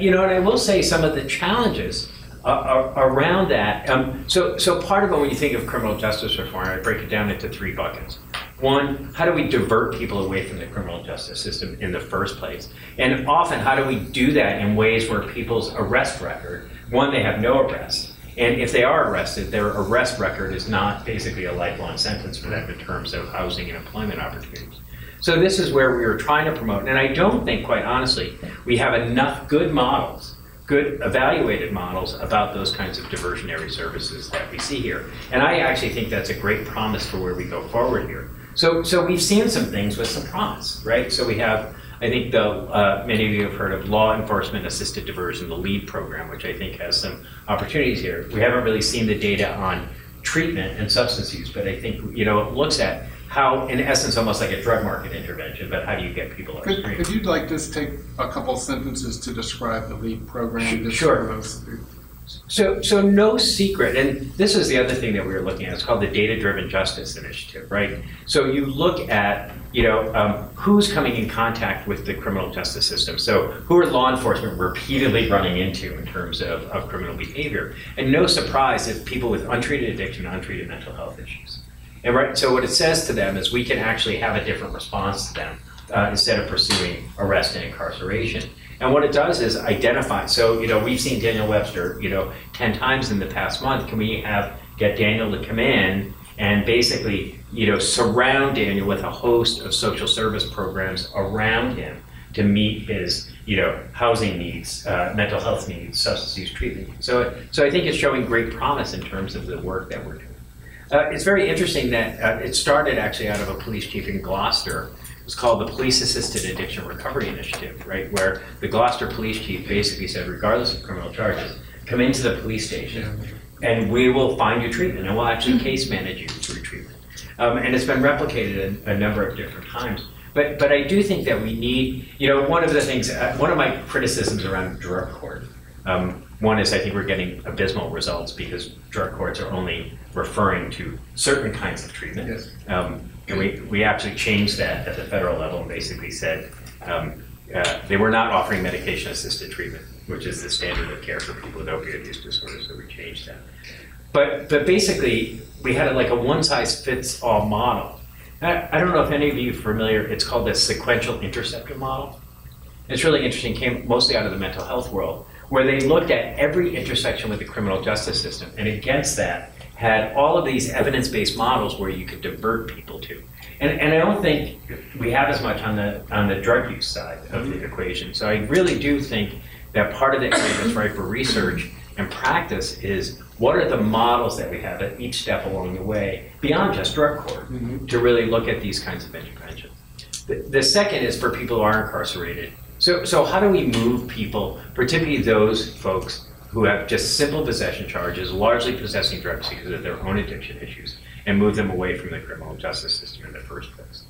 You know, and I will say some of the challenges uh, around that. Um, so, so part of it, when you think of criminal justice reform, I break it down into three buckets. One, how do we divert people away from the criminal justice system in the first place? And often, how do we do that in ways where people's arrest record, one, they have no arrest, and if they are arrested, their arrest record is not basically a lifelong sentence for them in terms of housing and employment opportunities. So this is where we are trying to promote, and I don't think, quite honestly, we have enough good models good evaluated models about those kinds of diversionary services that we see here. And I actually think that's a great promise for where we go forward here. So, so we've seen some things with some promise, right? So we have, I think the, uh, many of you have heard of Law Enforcement Assisted Diversion, the LEAD program, which I think has some opportunities here. We haven't really seen the data on treatment and substance use, but I think, you know, it looks at how, in essence, almost like a drug market intervention, but how do you get people Could, upstream? could you like just take a couple sentences to describe the LEAD program? just Sure. So, so no secret, and this is the other thing that we were looking at. It's called the Data-Driven Justice Initiative, right? So you look at, you know, um, who's coming in contact with the criminal justice system. So who are law enforcement repeatedly running into in terms of, of criminal behavior? And no surprise, if people with untreated addiction, untreated mental health issues. And right, so what it says to them is we can actually have a different response to them uh, instead of pursuing arrest and incarceration. And what it does is identify. So, you know, we've seen Daniel Webster, you know, 10 times in the past month. Can we have, get Daniel to come in and basically, you know, surround Daniel with a host of social service programs around him to meet his, you know, housing needs, uh, mental health needs, substance use treatment. So, so I think it's showing great promise in terms of the work that we're doing. Uh, it's very interesting that uh, it started actually out of a police chief in Gloucester. Was called the Police Assisted Addiction Recovery Initiative, right? Where the Gloucester police chief basically said, regardless of criminal charges, come into the police station and we will find you treatment and we'll actually case manage you through treatment. Um, and it's been replicated a, a number of different times. But, but I do think that we need, you know, one of the things, uh, one of my criticisms around drug court um, one is I think we're getting abysmal results because drug courts are only referring to certain kinds of treatment. Yes. Um, and we, we actually changed that at the federal level and basically said um, uh, they were not offering medication assisted treatment, which is the standard of care for people with opioid use disorder, so we changed that. But, but basically, we had a, like a one size fits all model. I, I don't know if any of you are familiar, it's called the sequential interceptor model. It's really interesting, came mostly out of the mental health world, where they looked at every intersection with the criminal justice system, and against that, had all of these evidence-based models where you could divert people to. And, and I don't think we have as much on the, on the drug use side of the mm-hmm. equation. So I really do think that part of the area that's right for research and practice is what are the models that we have at each step along the way, beyond just drug court, mm-hmm. to really look at these kinds of interventions. The, the second is for people who are incarcerated. So, so how do we move people, particularly those folks who have just simple possession charges, largely possessing drugs because of their own addiction issues, and move them away from the criminal justice system in the first place?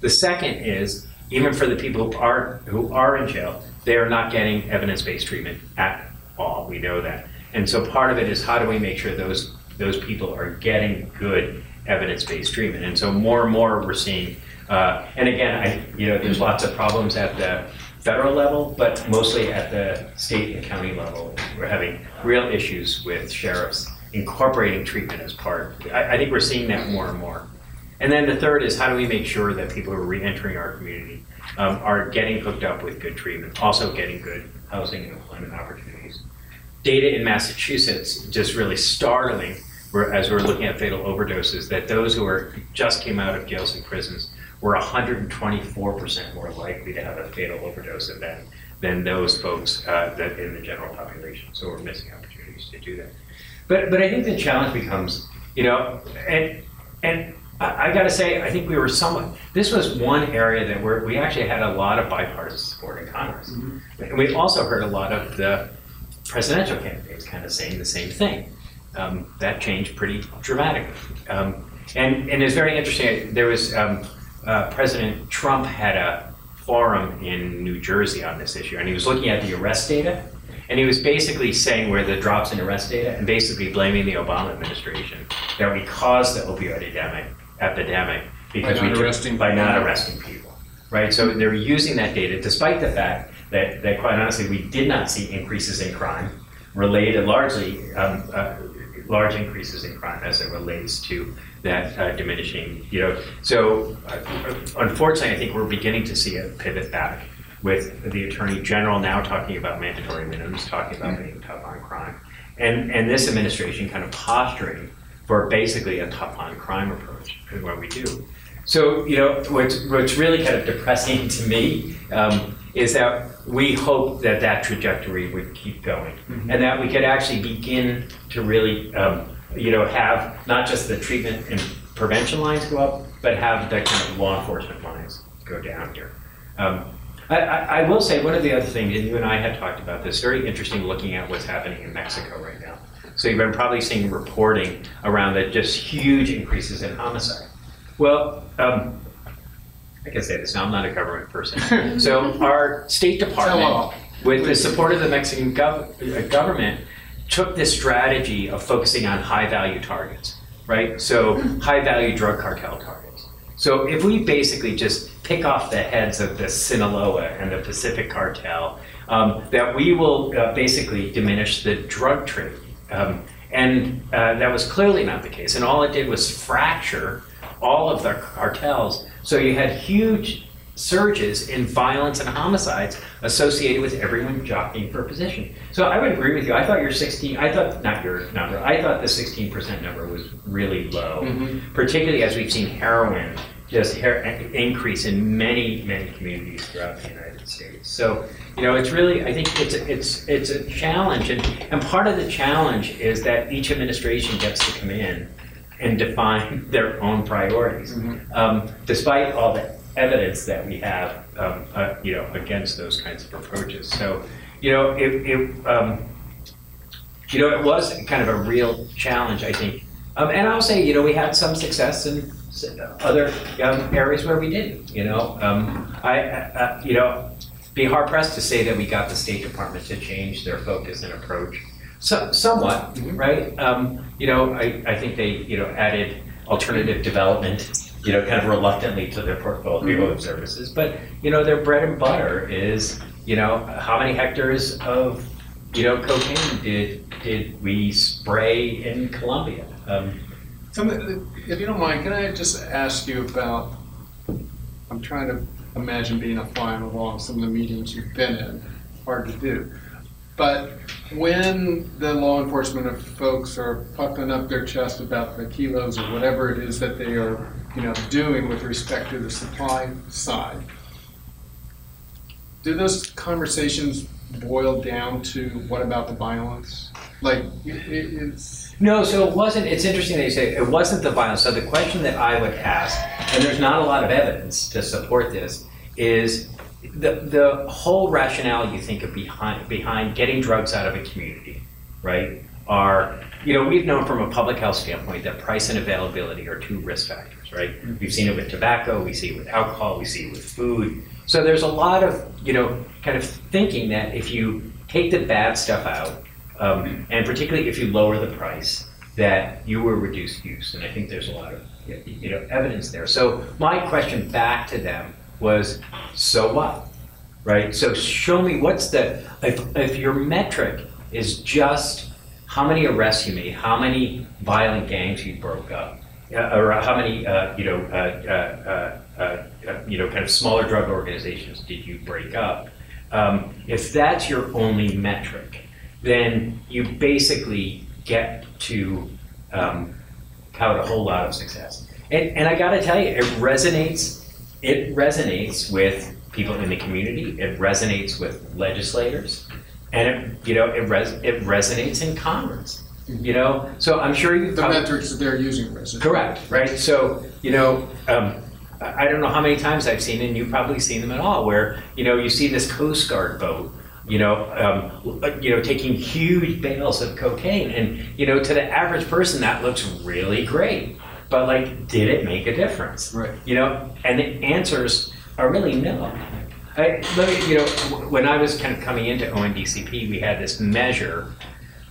The second is, even for the people who are, who are in jail, they are not getting evidence-based treatment at all, we know that. And so part of it is how do we make sure those, those people are getting good evidence-based treatment? And so more and more we're seeing, uh, and again, I, you know, there's lots of problems at the federal level, but mostly at the state and county level. We're having real issues with sheriffs incorporating treatment as part. I, I think we're seeing that more and more. And then the third is how do we make sure that people who are reentering our community um, are getting hooked up with good treatment, also getting good housing and employment opportunities. Data in Massachusetts just really startling, as we're looking at fatal overdoses, that those who are just came out of jails and prisons were 124% more likely to have a fatal overdose event than those folks uh, that in the general population. So we're missing opportunities to do that. But but I think the challenge becomes, you know, and and I, I got to say, I think we were somewhat. This was one area that we're, we actually had a lot of bipartisan support in Congress, and we also heard a lot of the presidential candidates kind of saying the same thing. Um, that changed pretty dramatically, um, and and it's very interesting. There was um, uh, President Trump had a forum in New Jersey on this issue, and he was looking at the arrest data. And he was basically saying where the drops in arrest data and basically blaming the Obama administration that we caused the opioid epidemic, epidemic because By we not took- arresting by not arresting people, right? So they're using that data despite the fact that, that quite honestly, we did not see increases in crime related largely, um, uh, large increases in crime as it relates to that uh, diminishing, you know. So uh, unfortunately, I think we're beginning to see a pivot back with the Attorney General now talking about mandatory minimums, talking about being tough on crime. And, and this administration kind of posturing for basically a tough on crime approach is what we do. So, you know, what's, what's really kind of depressing to me um, is that we hope that that trajectory would keep going and that we could actually begin to really, um, you know, have not just the treatment and prevention lines go up, but have the kind of law enforcement lines go down here. Um, I, I, I will say one of the other things, and you and I had talked about this, very interesting looking at what's happening in Mexico right now. So you've been probably seeing reporting around the just huge increases in homicide. Well, um, I can say this now, I'm not a government person. So our State Department, with the support of the Mexican gov- uh, government, took this strategy of focusing on high-value targets, right? So high-value drug cartel targets. So if we basically just pick off the heads of the Sinaloa and the Pacific cartel, um, that we will uh, basically diminish the drug trade. Um, and uh, that was clearly not the case. And all it did was fracture all of the cartels. So you had huge surges in violence and homicides associated with everyone jockeying for position. So I would agree with you. I thought your 16, I thought, not your number, I thought the 16% number was really low, particularly as we've seen heroin just her- increase in many, many communities throughout the United States. So, you know, it's really, I think it's, a- it's, it's a challenge. And, and part of the challenge is that each administration gets to come in and define their own priorities, um, despite all the evidence that we have, um, uh, you know, against those kinds of approaches. So, you know, it, it um, you know, it was kind of a real challenge, I think. Um, and I'll say, you know, we had some success in other um, areas where we didn't. You know, um, I, uh, you know, be hard pressed to say that we got the State Department to change their focus and approach. So, somewhat, right? Um, you know, I, I think they, you know, added alternative development, you know, kind of reluctantly to their portfolio of services. But, you know, their bread and butter is, you know, how many hectares of, you know, cocaine did, did we spray in Colombia? Um, if you don't mind, can I just ask you about, I'm trying to imagine being a fly wall some of the meetings you've been in, hard to do. But when the law enforcement folks are puffing up their chest about the kilos or whatever it is that they are, you know, doing with respect to the supply side, do those conversations boil down to what about the violence? Like, it, it- it's, No, so it wasn't, it's interesting that you say, it wasn't the violence. So the question that I would ask, and there's not a lot of evidence to support this, is the, the whole rationale you think of behind, behind getting drugs out of a community, right? Are, you know, we've known from a public health standpoint that price and availability are two risk factors, right? We've seen it with tobacco, we see it with alcohol, we see it with food. So there's a lot of, you know, kind of thinking that if you take the bad stuff out, um, and particularly if you lower the price, that you will reduce use. And I think there's a lot of you know evidence there. So my question back to them was, so what, right? So show me what's the if if your metric is just how many arrests you made, how many violent gangs you broke up, or how many uh, you know uh, uh, uh, uh, you know kind of smaller drug organizations did you break up? Um, if that's your only metric, then you basically get to um, tout a whole lot of success. And, and I got to tell you, it resonates. It resonates with people in the community. It resonates with legislators, and it you know it res, it resonates in Congress. You know, so I'm sure you the metrics that they're using, President. Correct, right? So, you know, um, I I don't know how many times I've seen, and you've probably seen them at all, where, you know, you see this Coast Guard boat, you know, um, you know, taking huge bales of cocaine. And, you know, to the average person, that looks really great. But, like, did it make a difference? Right. You know, and the answers are really no. I, let me, you know, when I was kind of coming into ONDCP, we had this measure,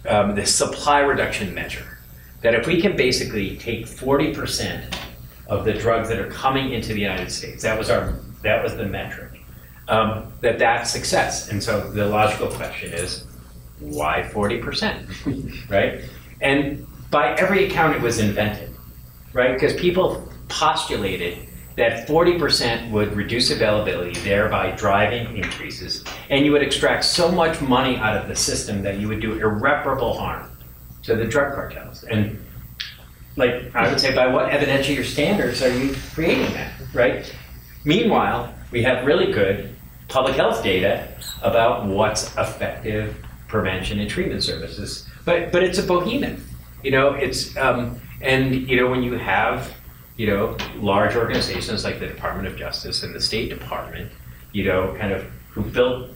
um, this supply reduction measure, that if we can basically take 40% of the drugs that are coming into the United States, that was our, that was the metric, um, that that's success. And so the logical question is, why 40%, right? And by every account, it was invented, right? Because people postulated that 40% would reduce availability, thereby driving increases, and you would extract so much money out of the system that you would do irreparable harm to the drug cartels. And like I would say, by what evidentiary standards are you creating that, right? Meanwhile, we have really good public health data about what's effective prevention and treatment services. But but it's a bohemian, you know. It's um, and you know when you have you know large organizations like the Department of Justice and the State Department, you know, kind of who built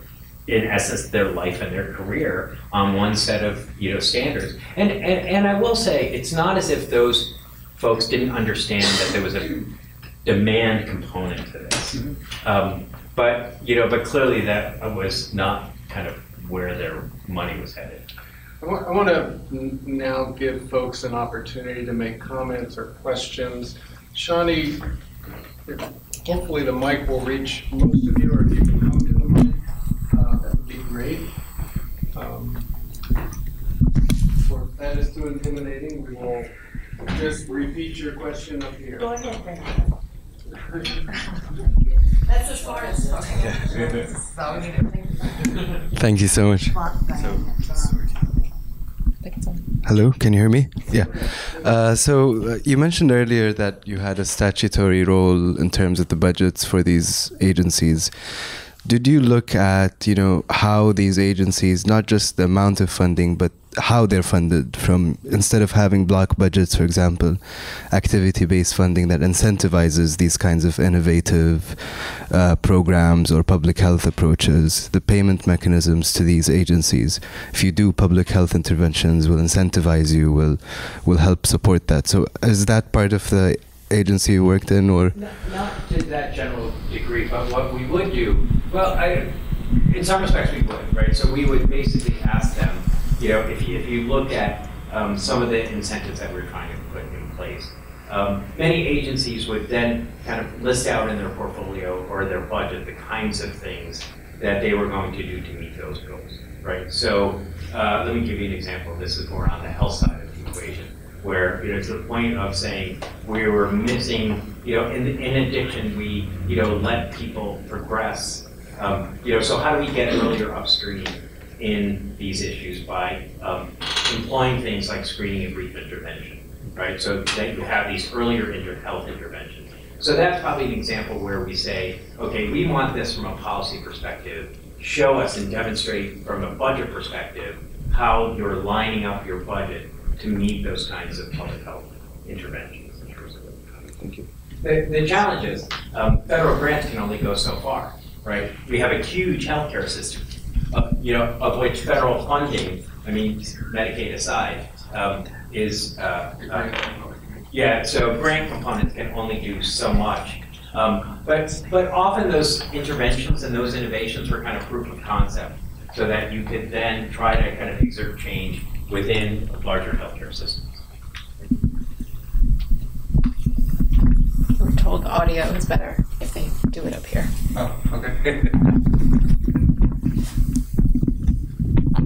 in essence their life and their career on one set of you know standards. And and, and I will say it's not as if those folks didn't understand that there was a demand component to this. Um, but you know, but clearly that was not kind of where their money was headed. I want, I want to now give folks an opportunity to make comments or questions. Shani, hopefully the mic will reach most of you, or if you can come to the mic, uh, that would be great. Um, Or if that is too intimidating, we will just repeat your question up here. Go ahead, then. That's as far as. Thank you so much. Hello, can you hear me? Yeah. Uh, so uh, you mentioned earlier that you had a statutory role in terms of the budgets for these agencies. Did you look at, you know, how these agencies, not just the amount of funding, but how they're funded from instead of having block budgets, for example, activity-based funding that incentivizes these kinds of innovative uh, programs or public health approaches, the payment mechanisms to these agencies, if you do public health interventions, will incentivize you, will will help support that. So is that part of the agency you worked in, or Not, to that general degree, but what we would do, well, I, in some respects we would, right? So we would basically ask them, you know, if you, if you look at um, some of the incentives that we're trying to put in place, um, many agencies would then kind of list out in their portfolio or their budget the kinds of things that they were going to do to meet those goals, right? So uh, let me give you an example. This is more on the health side of the equation where, you know, to the point of saying we were missing, you know, in, in addiction, we, you know, let people progress. Um, you know, so how do we get earlier upstream in these issues by um, employing things like screening and brief intervention, right? So that you have these earlier inter- health interventions. So that's probably an example where we say, okay, we want this from a policy perspective. Show us and demonstrate from a budget perspective how you're lining up your budget to meet those kinds of public health interventions in terms of Thank you. the, the challenge is, um, federal grants can only go so far, right? We have a huge healthcare system, uh, you know, of which federal funding, I mean, Medicaid aside, um, is, uh, uh, yeah, so grant components can only do so much. Um, but, but often those interventions and those innovations were kind of proof of concept, so that you could then try to kind of exert change within larger healthcare systems. We're told the audio is better if they do it up here. Oh, okay.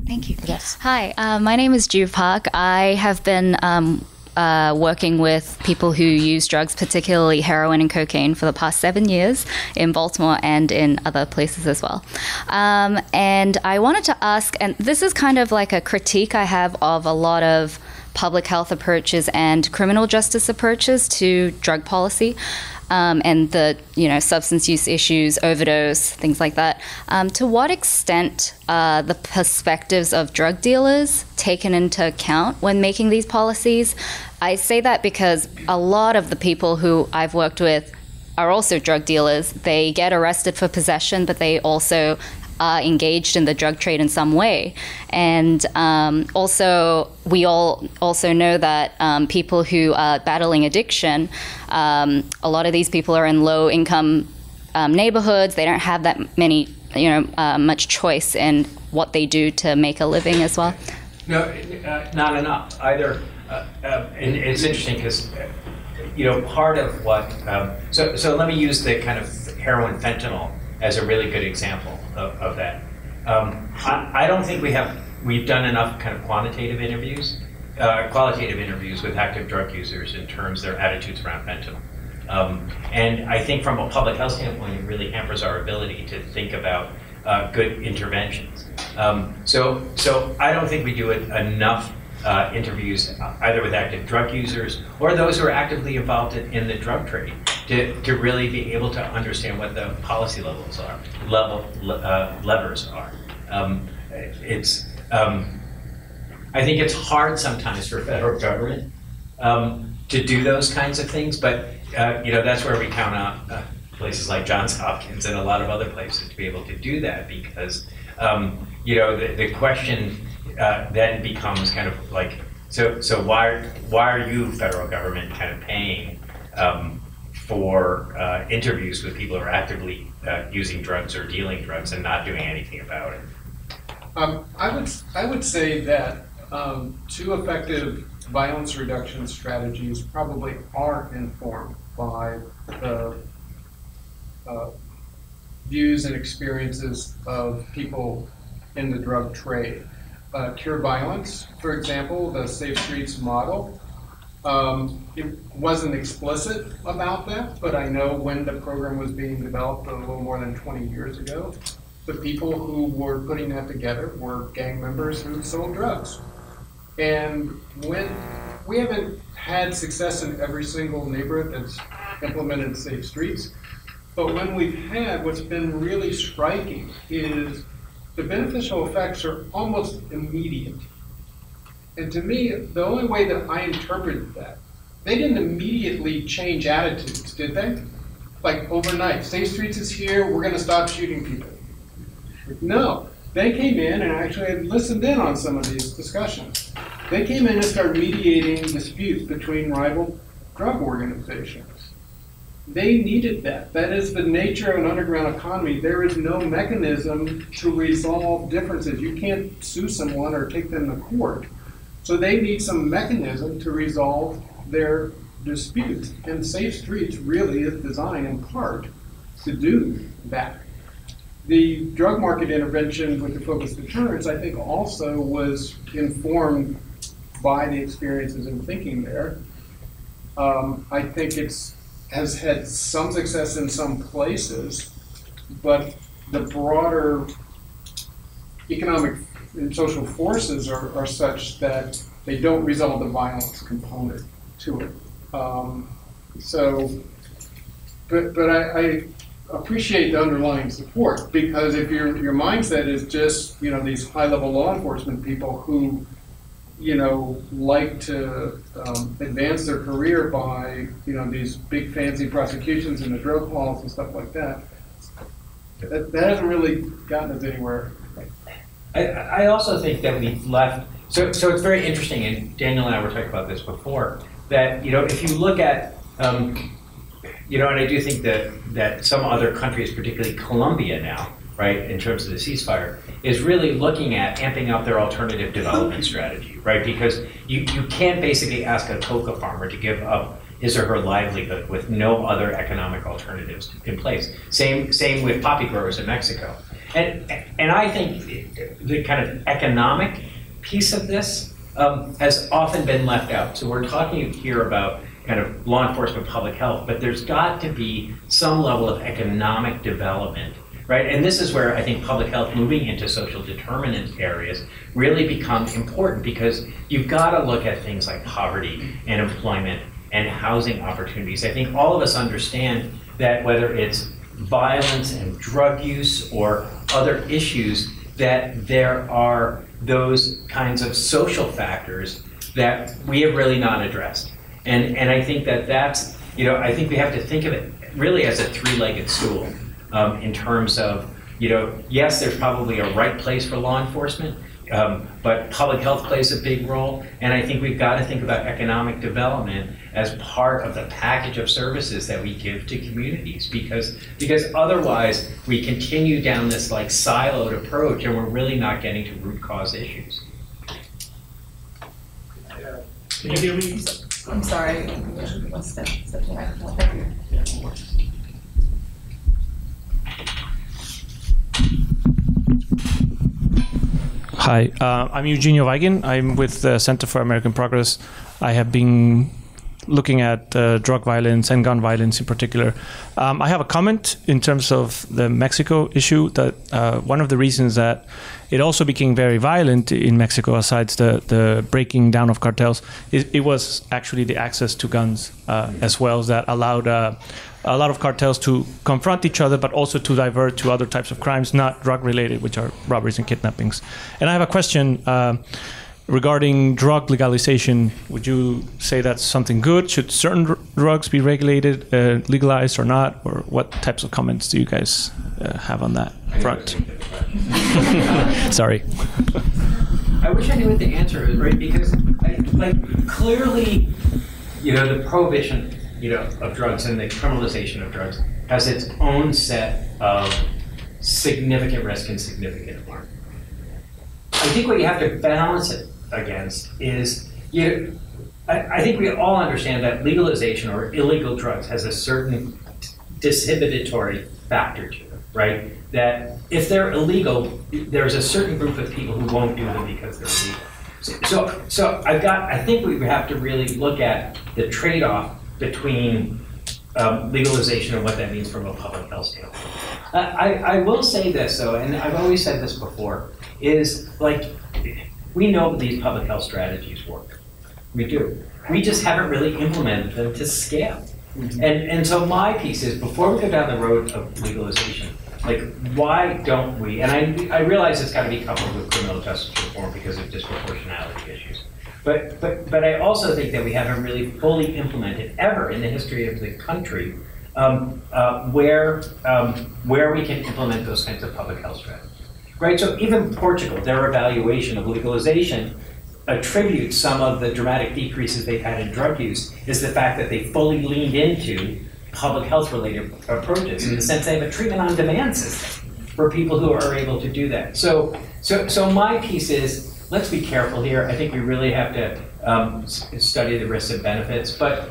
Thank you. Yes. Hi, uh, my name is Juve Park. I have been um, uh, working with people who use drugs, particularly heroin and cocaine, for the past seven years in Baltimore and in other places as well. Um, and I wanted to ask, and this is kind of like a critique I have of a lot of public health approaches and criminal justice approaches to drug policy. Um, and the you know substance use issues, overdose, things like that. Um, to what extent uh, the perspectives of drug dealers taken into account when making these policies? I say that because a lot of the people who I've worked with are also drug dealers. They get arrested for possession, but they also are engaged in the drug trade in some way. And um, also, we all also know that um, people who are battling addiction, um, a lot of these people are in low income um, neighborhoods. They don't have that many, you know, uh, much choice in what they do to make a living as well. No, uh, not enough either. Uh, uh, and it's interesting because, you know, part of what, um, so, so let me use the kind of heroin fentanyl as a really good example of, of that. Um, I, I don't think we have, we've done enough kind of quantitative interviews, uh, qualitative interviews with active drug users in terms of their attitudes around fentanyl. Um, and I think from a public health standpoint, it really hampers our ability to think about uh, good interventions. Um, so, so I don't think we do it enough uh, interviews uh, either with active drug users or those who are actively involved in, the drug trade to, to really be able to understand what the policy levels are, level uh, levers are. Um, it's um, I think it's hard sometimes for federal government um, to do those kinds of things, but uh, you know that's where we count on uh, places like Johns Hopkins and a lot of other places to be able to do that because um, you know the, the question uh, then becomes kind of like so so why why are you federal government kind of paying um, for uh, interviews with people who are actively uh, using drugs or dealing drugs and not doing anything about it? Um, I would, I would say that um, two effective violence reduction strategies probably are informed by the uh, views and experiences of people in the drug trade. Uh, Cure Violence, for example, the Safe Streets model, um, it wasn't explicit about that, but I know when the program was being developed a little more than 20 years ago, the people who were putting that together were gang members who sold drugs. And when we haven't had success in every single neighborhood that's implemented safe streets, but when we've had, what's been really striking is the beneficial effects are almost immediate. And to me, the only way that I interpreted that, they didn't immediately change attitudes, did they? Like overnight, Safe Streets is here, we're going to stop shooting people. No, they came in and actually had listened in on some of these discussions. They came in and started mediating disputes between rival drug organizations. They needed that. That is the nature of an underground economy. There is no mechanism to resolve differences. You can't sue someone or take them to court. So they need some mechanism to resolve their disputes. And Safe Streets really is designed in part to do that. The drug market intervention with the focused deterrence, I think, also was informed by the experiences and thinking there. Um, I think it's has had some success in some places, but the broader economic and social forces are, are such that they don't resolve the violence component to it. Um, so, but, but I, I appreciate the underlying support because if your, your mindset is just, you know, these high level law enforcement people who, you know, like to um, advance their career by, you know, these big fancy prosecutions in the drug hauls and stuff like that, that, that hasn't really gotten us anywhere. I, I also think that we've left, so, so it's very interesting, and Daniel and I were talking about this before, that, you know, if you look at, um, you know, and I do think that, that some other countries, particularly Colombia now, right, in terms of the ceasefire, is really looking at amping up their alternative development strategy, right? Because you, you can't basically ask a coca farmer to give up his or her livelihood with no other economic alternatives in place. Same, same with poppy growers in Mexico. And, and I think the kind of economic piece of this um, has often been left out. So we're talking here about kind of law enforcement, public health, but there's got to be some level of economic development, right? And this is where I think public health moving into social determinant areas really become important because you've got to look at things like poverty and employment and housing opportunities. I think all of us understand that whether it's violence and drug use or other issues, that there are those kinds of social factors that we have really not addressed. And, and I think that that's, you know, I think we have to think of it really as a three-legged stool um, in terms of, you know, yes, there's probably a right place for law enforcement, um, but public health plays a big role, and I think we've got to think about economic development as part of the package of services that we give to communities, because because otherwise we continue down this like siloed approach, and we're really not getting to root cause issues. Can you hear me? I'm sorry. One step, step back. Thank you. Hi, uh, I'm Eugenio Weigend. I'm with the Center for American Progress. I have been looking at uh, drug violence and gun violence in particular. Um, I have a comment in terms of the Mexico issue that uh, one of the reasons that it also became very violent in Mexico, aside the, the breaking down of cartels, it, it was actually the access to guns uh, as well that allowed uh, a lot of cartels to confront each other, but also to divert to other types of crimes, not drug related, which are robberies and kidnappings. And I have a question uh, regarding drug legalization. Would you say that's something good? Should certain dr- drugs be regulated, uh, legalized, or not? Or what types of comments do you guys uh, have on that front? Sorry. I wish I knew what the answer is, right? Because, I, like, clearly, you know, the prohibition, you know, of drugs and the criminalization of drugs has its own set of significant risk and significant harm. I think what you have to balance it against is, you. I, I think we all understand that legalization or illegal drugs has a certain disinhibitory factor to them, right? That if they're illegal, there's a certain group of people who won't do them because they're illegal. So, so, so I've got. I think we have to really look at the trade-off between um, legalization and what that means from a public health standpoint. Uh, I, I will say this though, and I've always said this before, is like we know these public health strategies work. We do. We just haven't really implemented them to scale. And and so my piece is before we go down the road of legalization, like why don't we? And I I realize it's got to be coupled with criminal justice reform because of disproportionality issues. But but but I also think that we haven't really fully implemented ever in the history of the country um, uh, where um, where we can implement those kinds of public health strategies. Right. So even Portugal, their evaluation of legalization attributes some of the dramatic decreases they've had in drug use is the fact that they fully leaned into public health related approaches in the sense they have a treatment on demand system for people who are able to do that. So, so, so my piece is let's be careful here. I think we really have to um, study the risks and benefits, but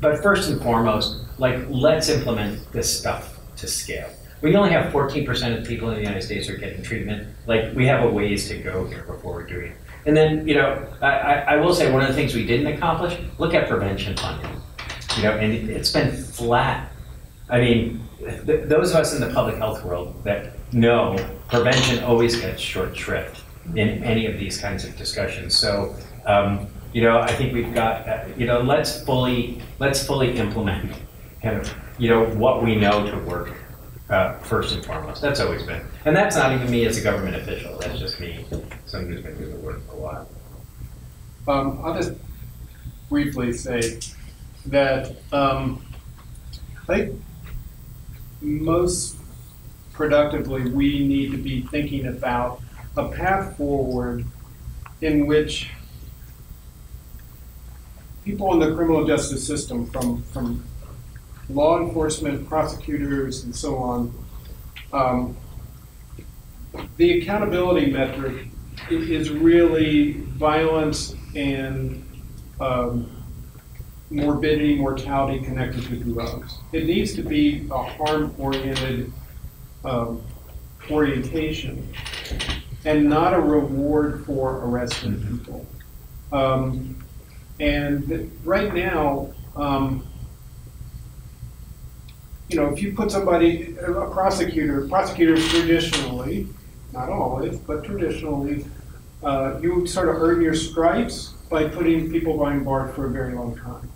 but first and foremost, like let's implement this stuff to scale. We only have 14% of the people in the United States are getting treatment. Like we have a ways to go here before we're doing it. And then, you know, I, I, will say one of the things we didn't accomplish, look at prevention funding. You know, and it, it's been flat. I mean, th- those of us in the public health world that know prevention always gets short shrift. In any of these kinds of discussions. So, um, you know, I think we've got, uh, you know, let's fully, let's fully implement kind of, you know, what we know to work uh, first and foremost. That's always been, and that's not even me as a government official. That's just me, someone who's been doing the work for a while. Um, I'll just briefly say that um, I think most productively we need to be thinking about a path forward in which people in the criminal justice system, from from law enforcement, prosecutors, and so on, um, the accountability metric is really violence and um, morbidity, mortality connected to drugs. It needs to be a harm-oriented um, orientation and not a reward for arresting people. Um, and right now, um, you know, if you put somebody, a prosecutor, prosecutors traditionally, not always, but traditionally, uh, you sort of earn your stripes by putting people behind bars for a very long time.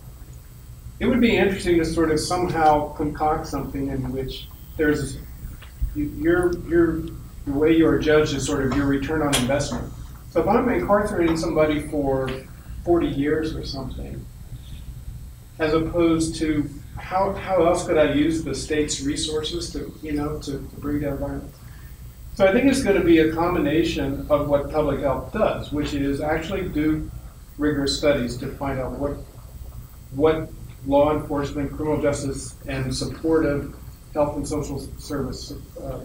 It would be interesting to sort of somehow concoct something in which there's your your the way you are judged is sort of your return on investment. So if I'm incarcerating somebody for 40 years or something, as opposed to how, how else could I use the state's resources to, you know, to, to bring down violence? So I think it's going to be a combination of what public health does, which is actually do rigorous studies to find out what, what law enforcement, criminal justice, and supportive health and social service uh,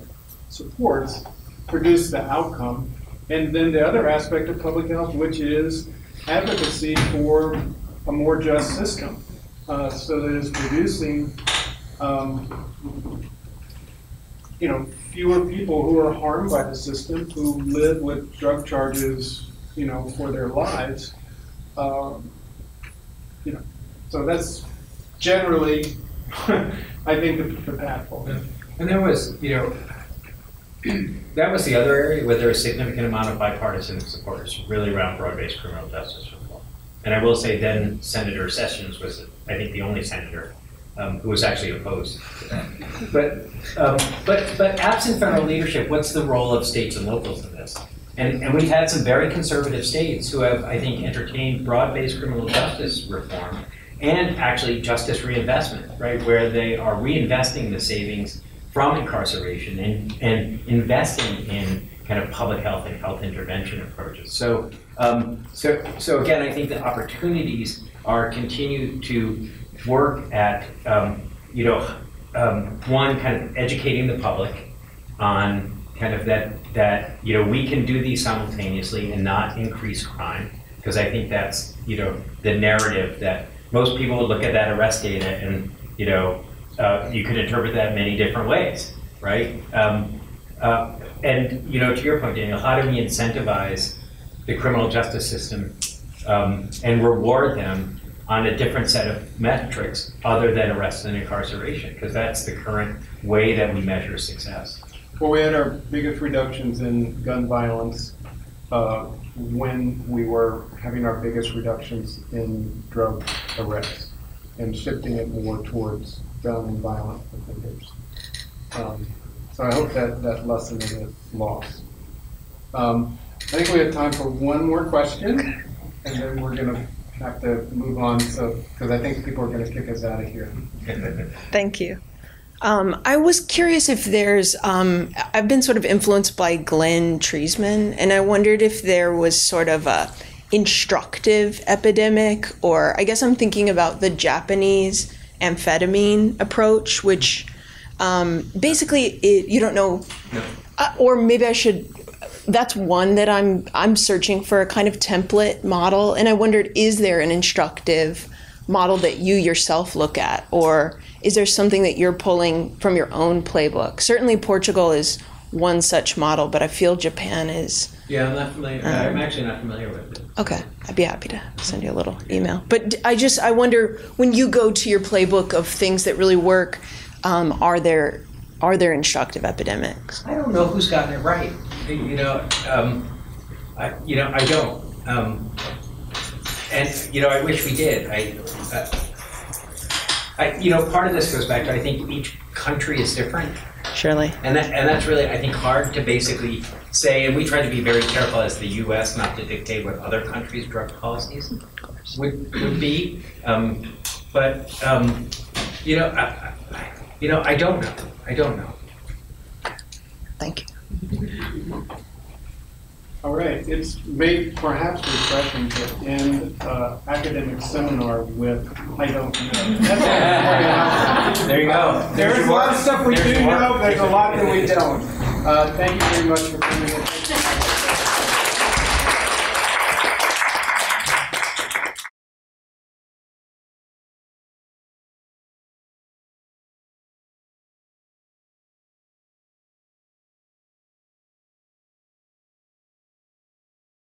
supports produce the outcome. And then the other aspect of public health, which is advocacy for a more just system, uh, so that it's producing, um, you know, fewer people who are harmed by the system, who live with drug charges, you know, for their lives. Um, you know, so that's generally, I think, the, the path forward. And there was, you know, that was the other area where there was significant amount of bipartisan supporters, really around broad-based criminal justice reform. And I will say then Senator Sessions was, I think, the only senator um, who was actually opposed. But, um, but, but absent federal leadership, what's the role of states and locals in this? And, and we've had some very conservative states who have, I think, entertained broad-based criminal justice reform and actually justice reinvestment, right, where they are reinvesting the savings from incarceration and, and investing in kind of public health and health intervention approaches. So, um, so, so again, I think the opportunities are continue to work at, um, you know, um, one, kind of educating the public on kind of that, that, you know, we can do these simultaneously and not increase crime. Because I think that's, you know, the narrative that most people look at that arrest data and, you know, uh, you could interpret that many different ways, right? Um, uh, and, you know, to your point, Daniel, how do we incentivize the criminal justice system um, and reward them on a different set of metrics other than arrest and incarceration? Because that's the current way that we measure success. Well, we had our biggest reductions in gun violence uh, when we were having our biggest reductions in drug arrests and shifting it more towards gun and violent offenders. Um, so I hope that that lesson isn't lost. Um, I think we have time for one more question, and then we're going to have to move on. So because I think people are going to kick us out of here. Thank you. Um, I was curious if there's, um, I've been sort of influenced by Glenn Treisman, and I wondered if there was sort of a instructive epidemic, or I guess I'm thinking about the Japanese amphetamine approach, which um, basically it, you don't know, uh, or maybe I should. That's one that I'm I'm searching for a kind of template model, and I wondered is there an instructive model that you yourself look at, or is there something that you're pulling from your own playbook? Certainly, Portugal is one such model, but I feel Japan is. Yeah, I'm not familiar. I'm actually not familiar with it. Okay, I'd be happy to send you a little email. But I just I wonder when you go to your playbook of things that really work, um, are there are there instructive epidemics? I don't know who's gotten it right. You know, um, I, you know, I don't. Um, and, you know, I wish we did. I, uh, I, you know, part of this goes back to, I think each country is different. Surely. And that, and that's really, I think, hard to basically say, and we try to be very careful as the US not to dictate what other countries' drug policies would, would be. Um, but, um, you know, I, I, you know, I don't know. I don't know. Thank you. All right, it's may perhaps refreshing to end uh, academic seminar with, I don't know. That's There you go. There's a lot of stuff we There's do more. know, there's a lot that we don't. Uh, Thank you very much for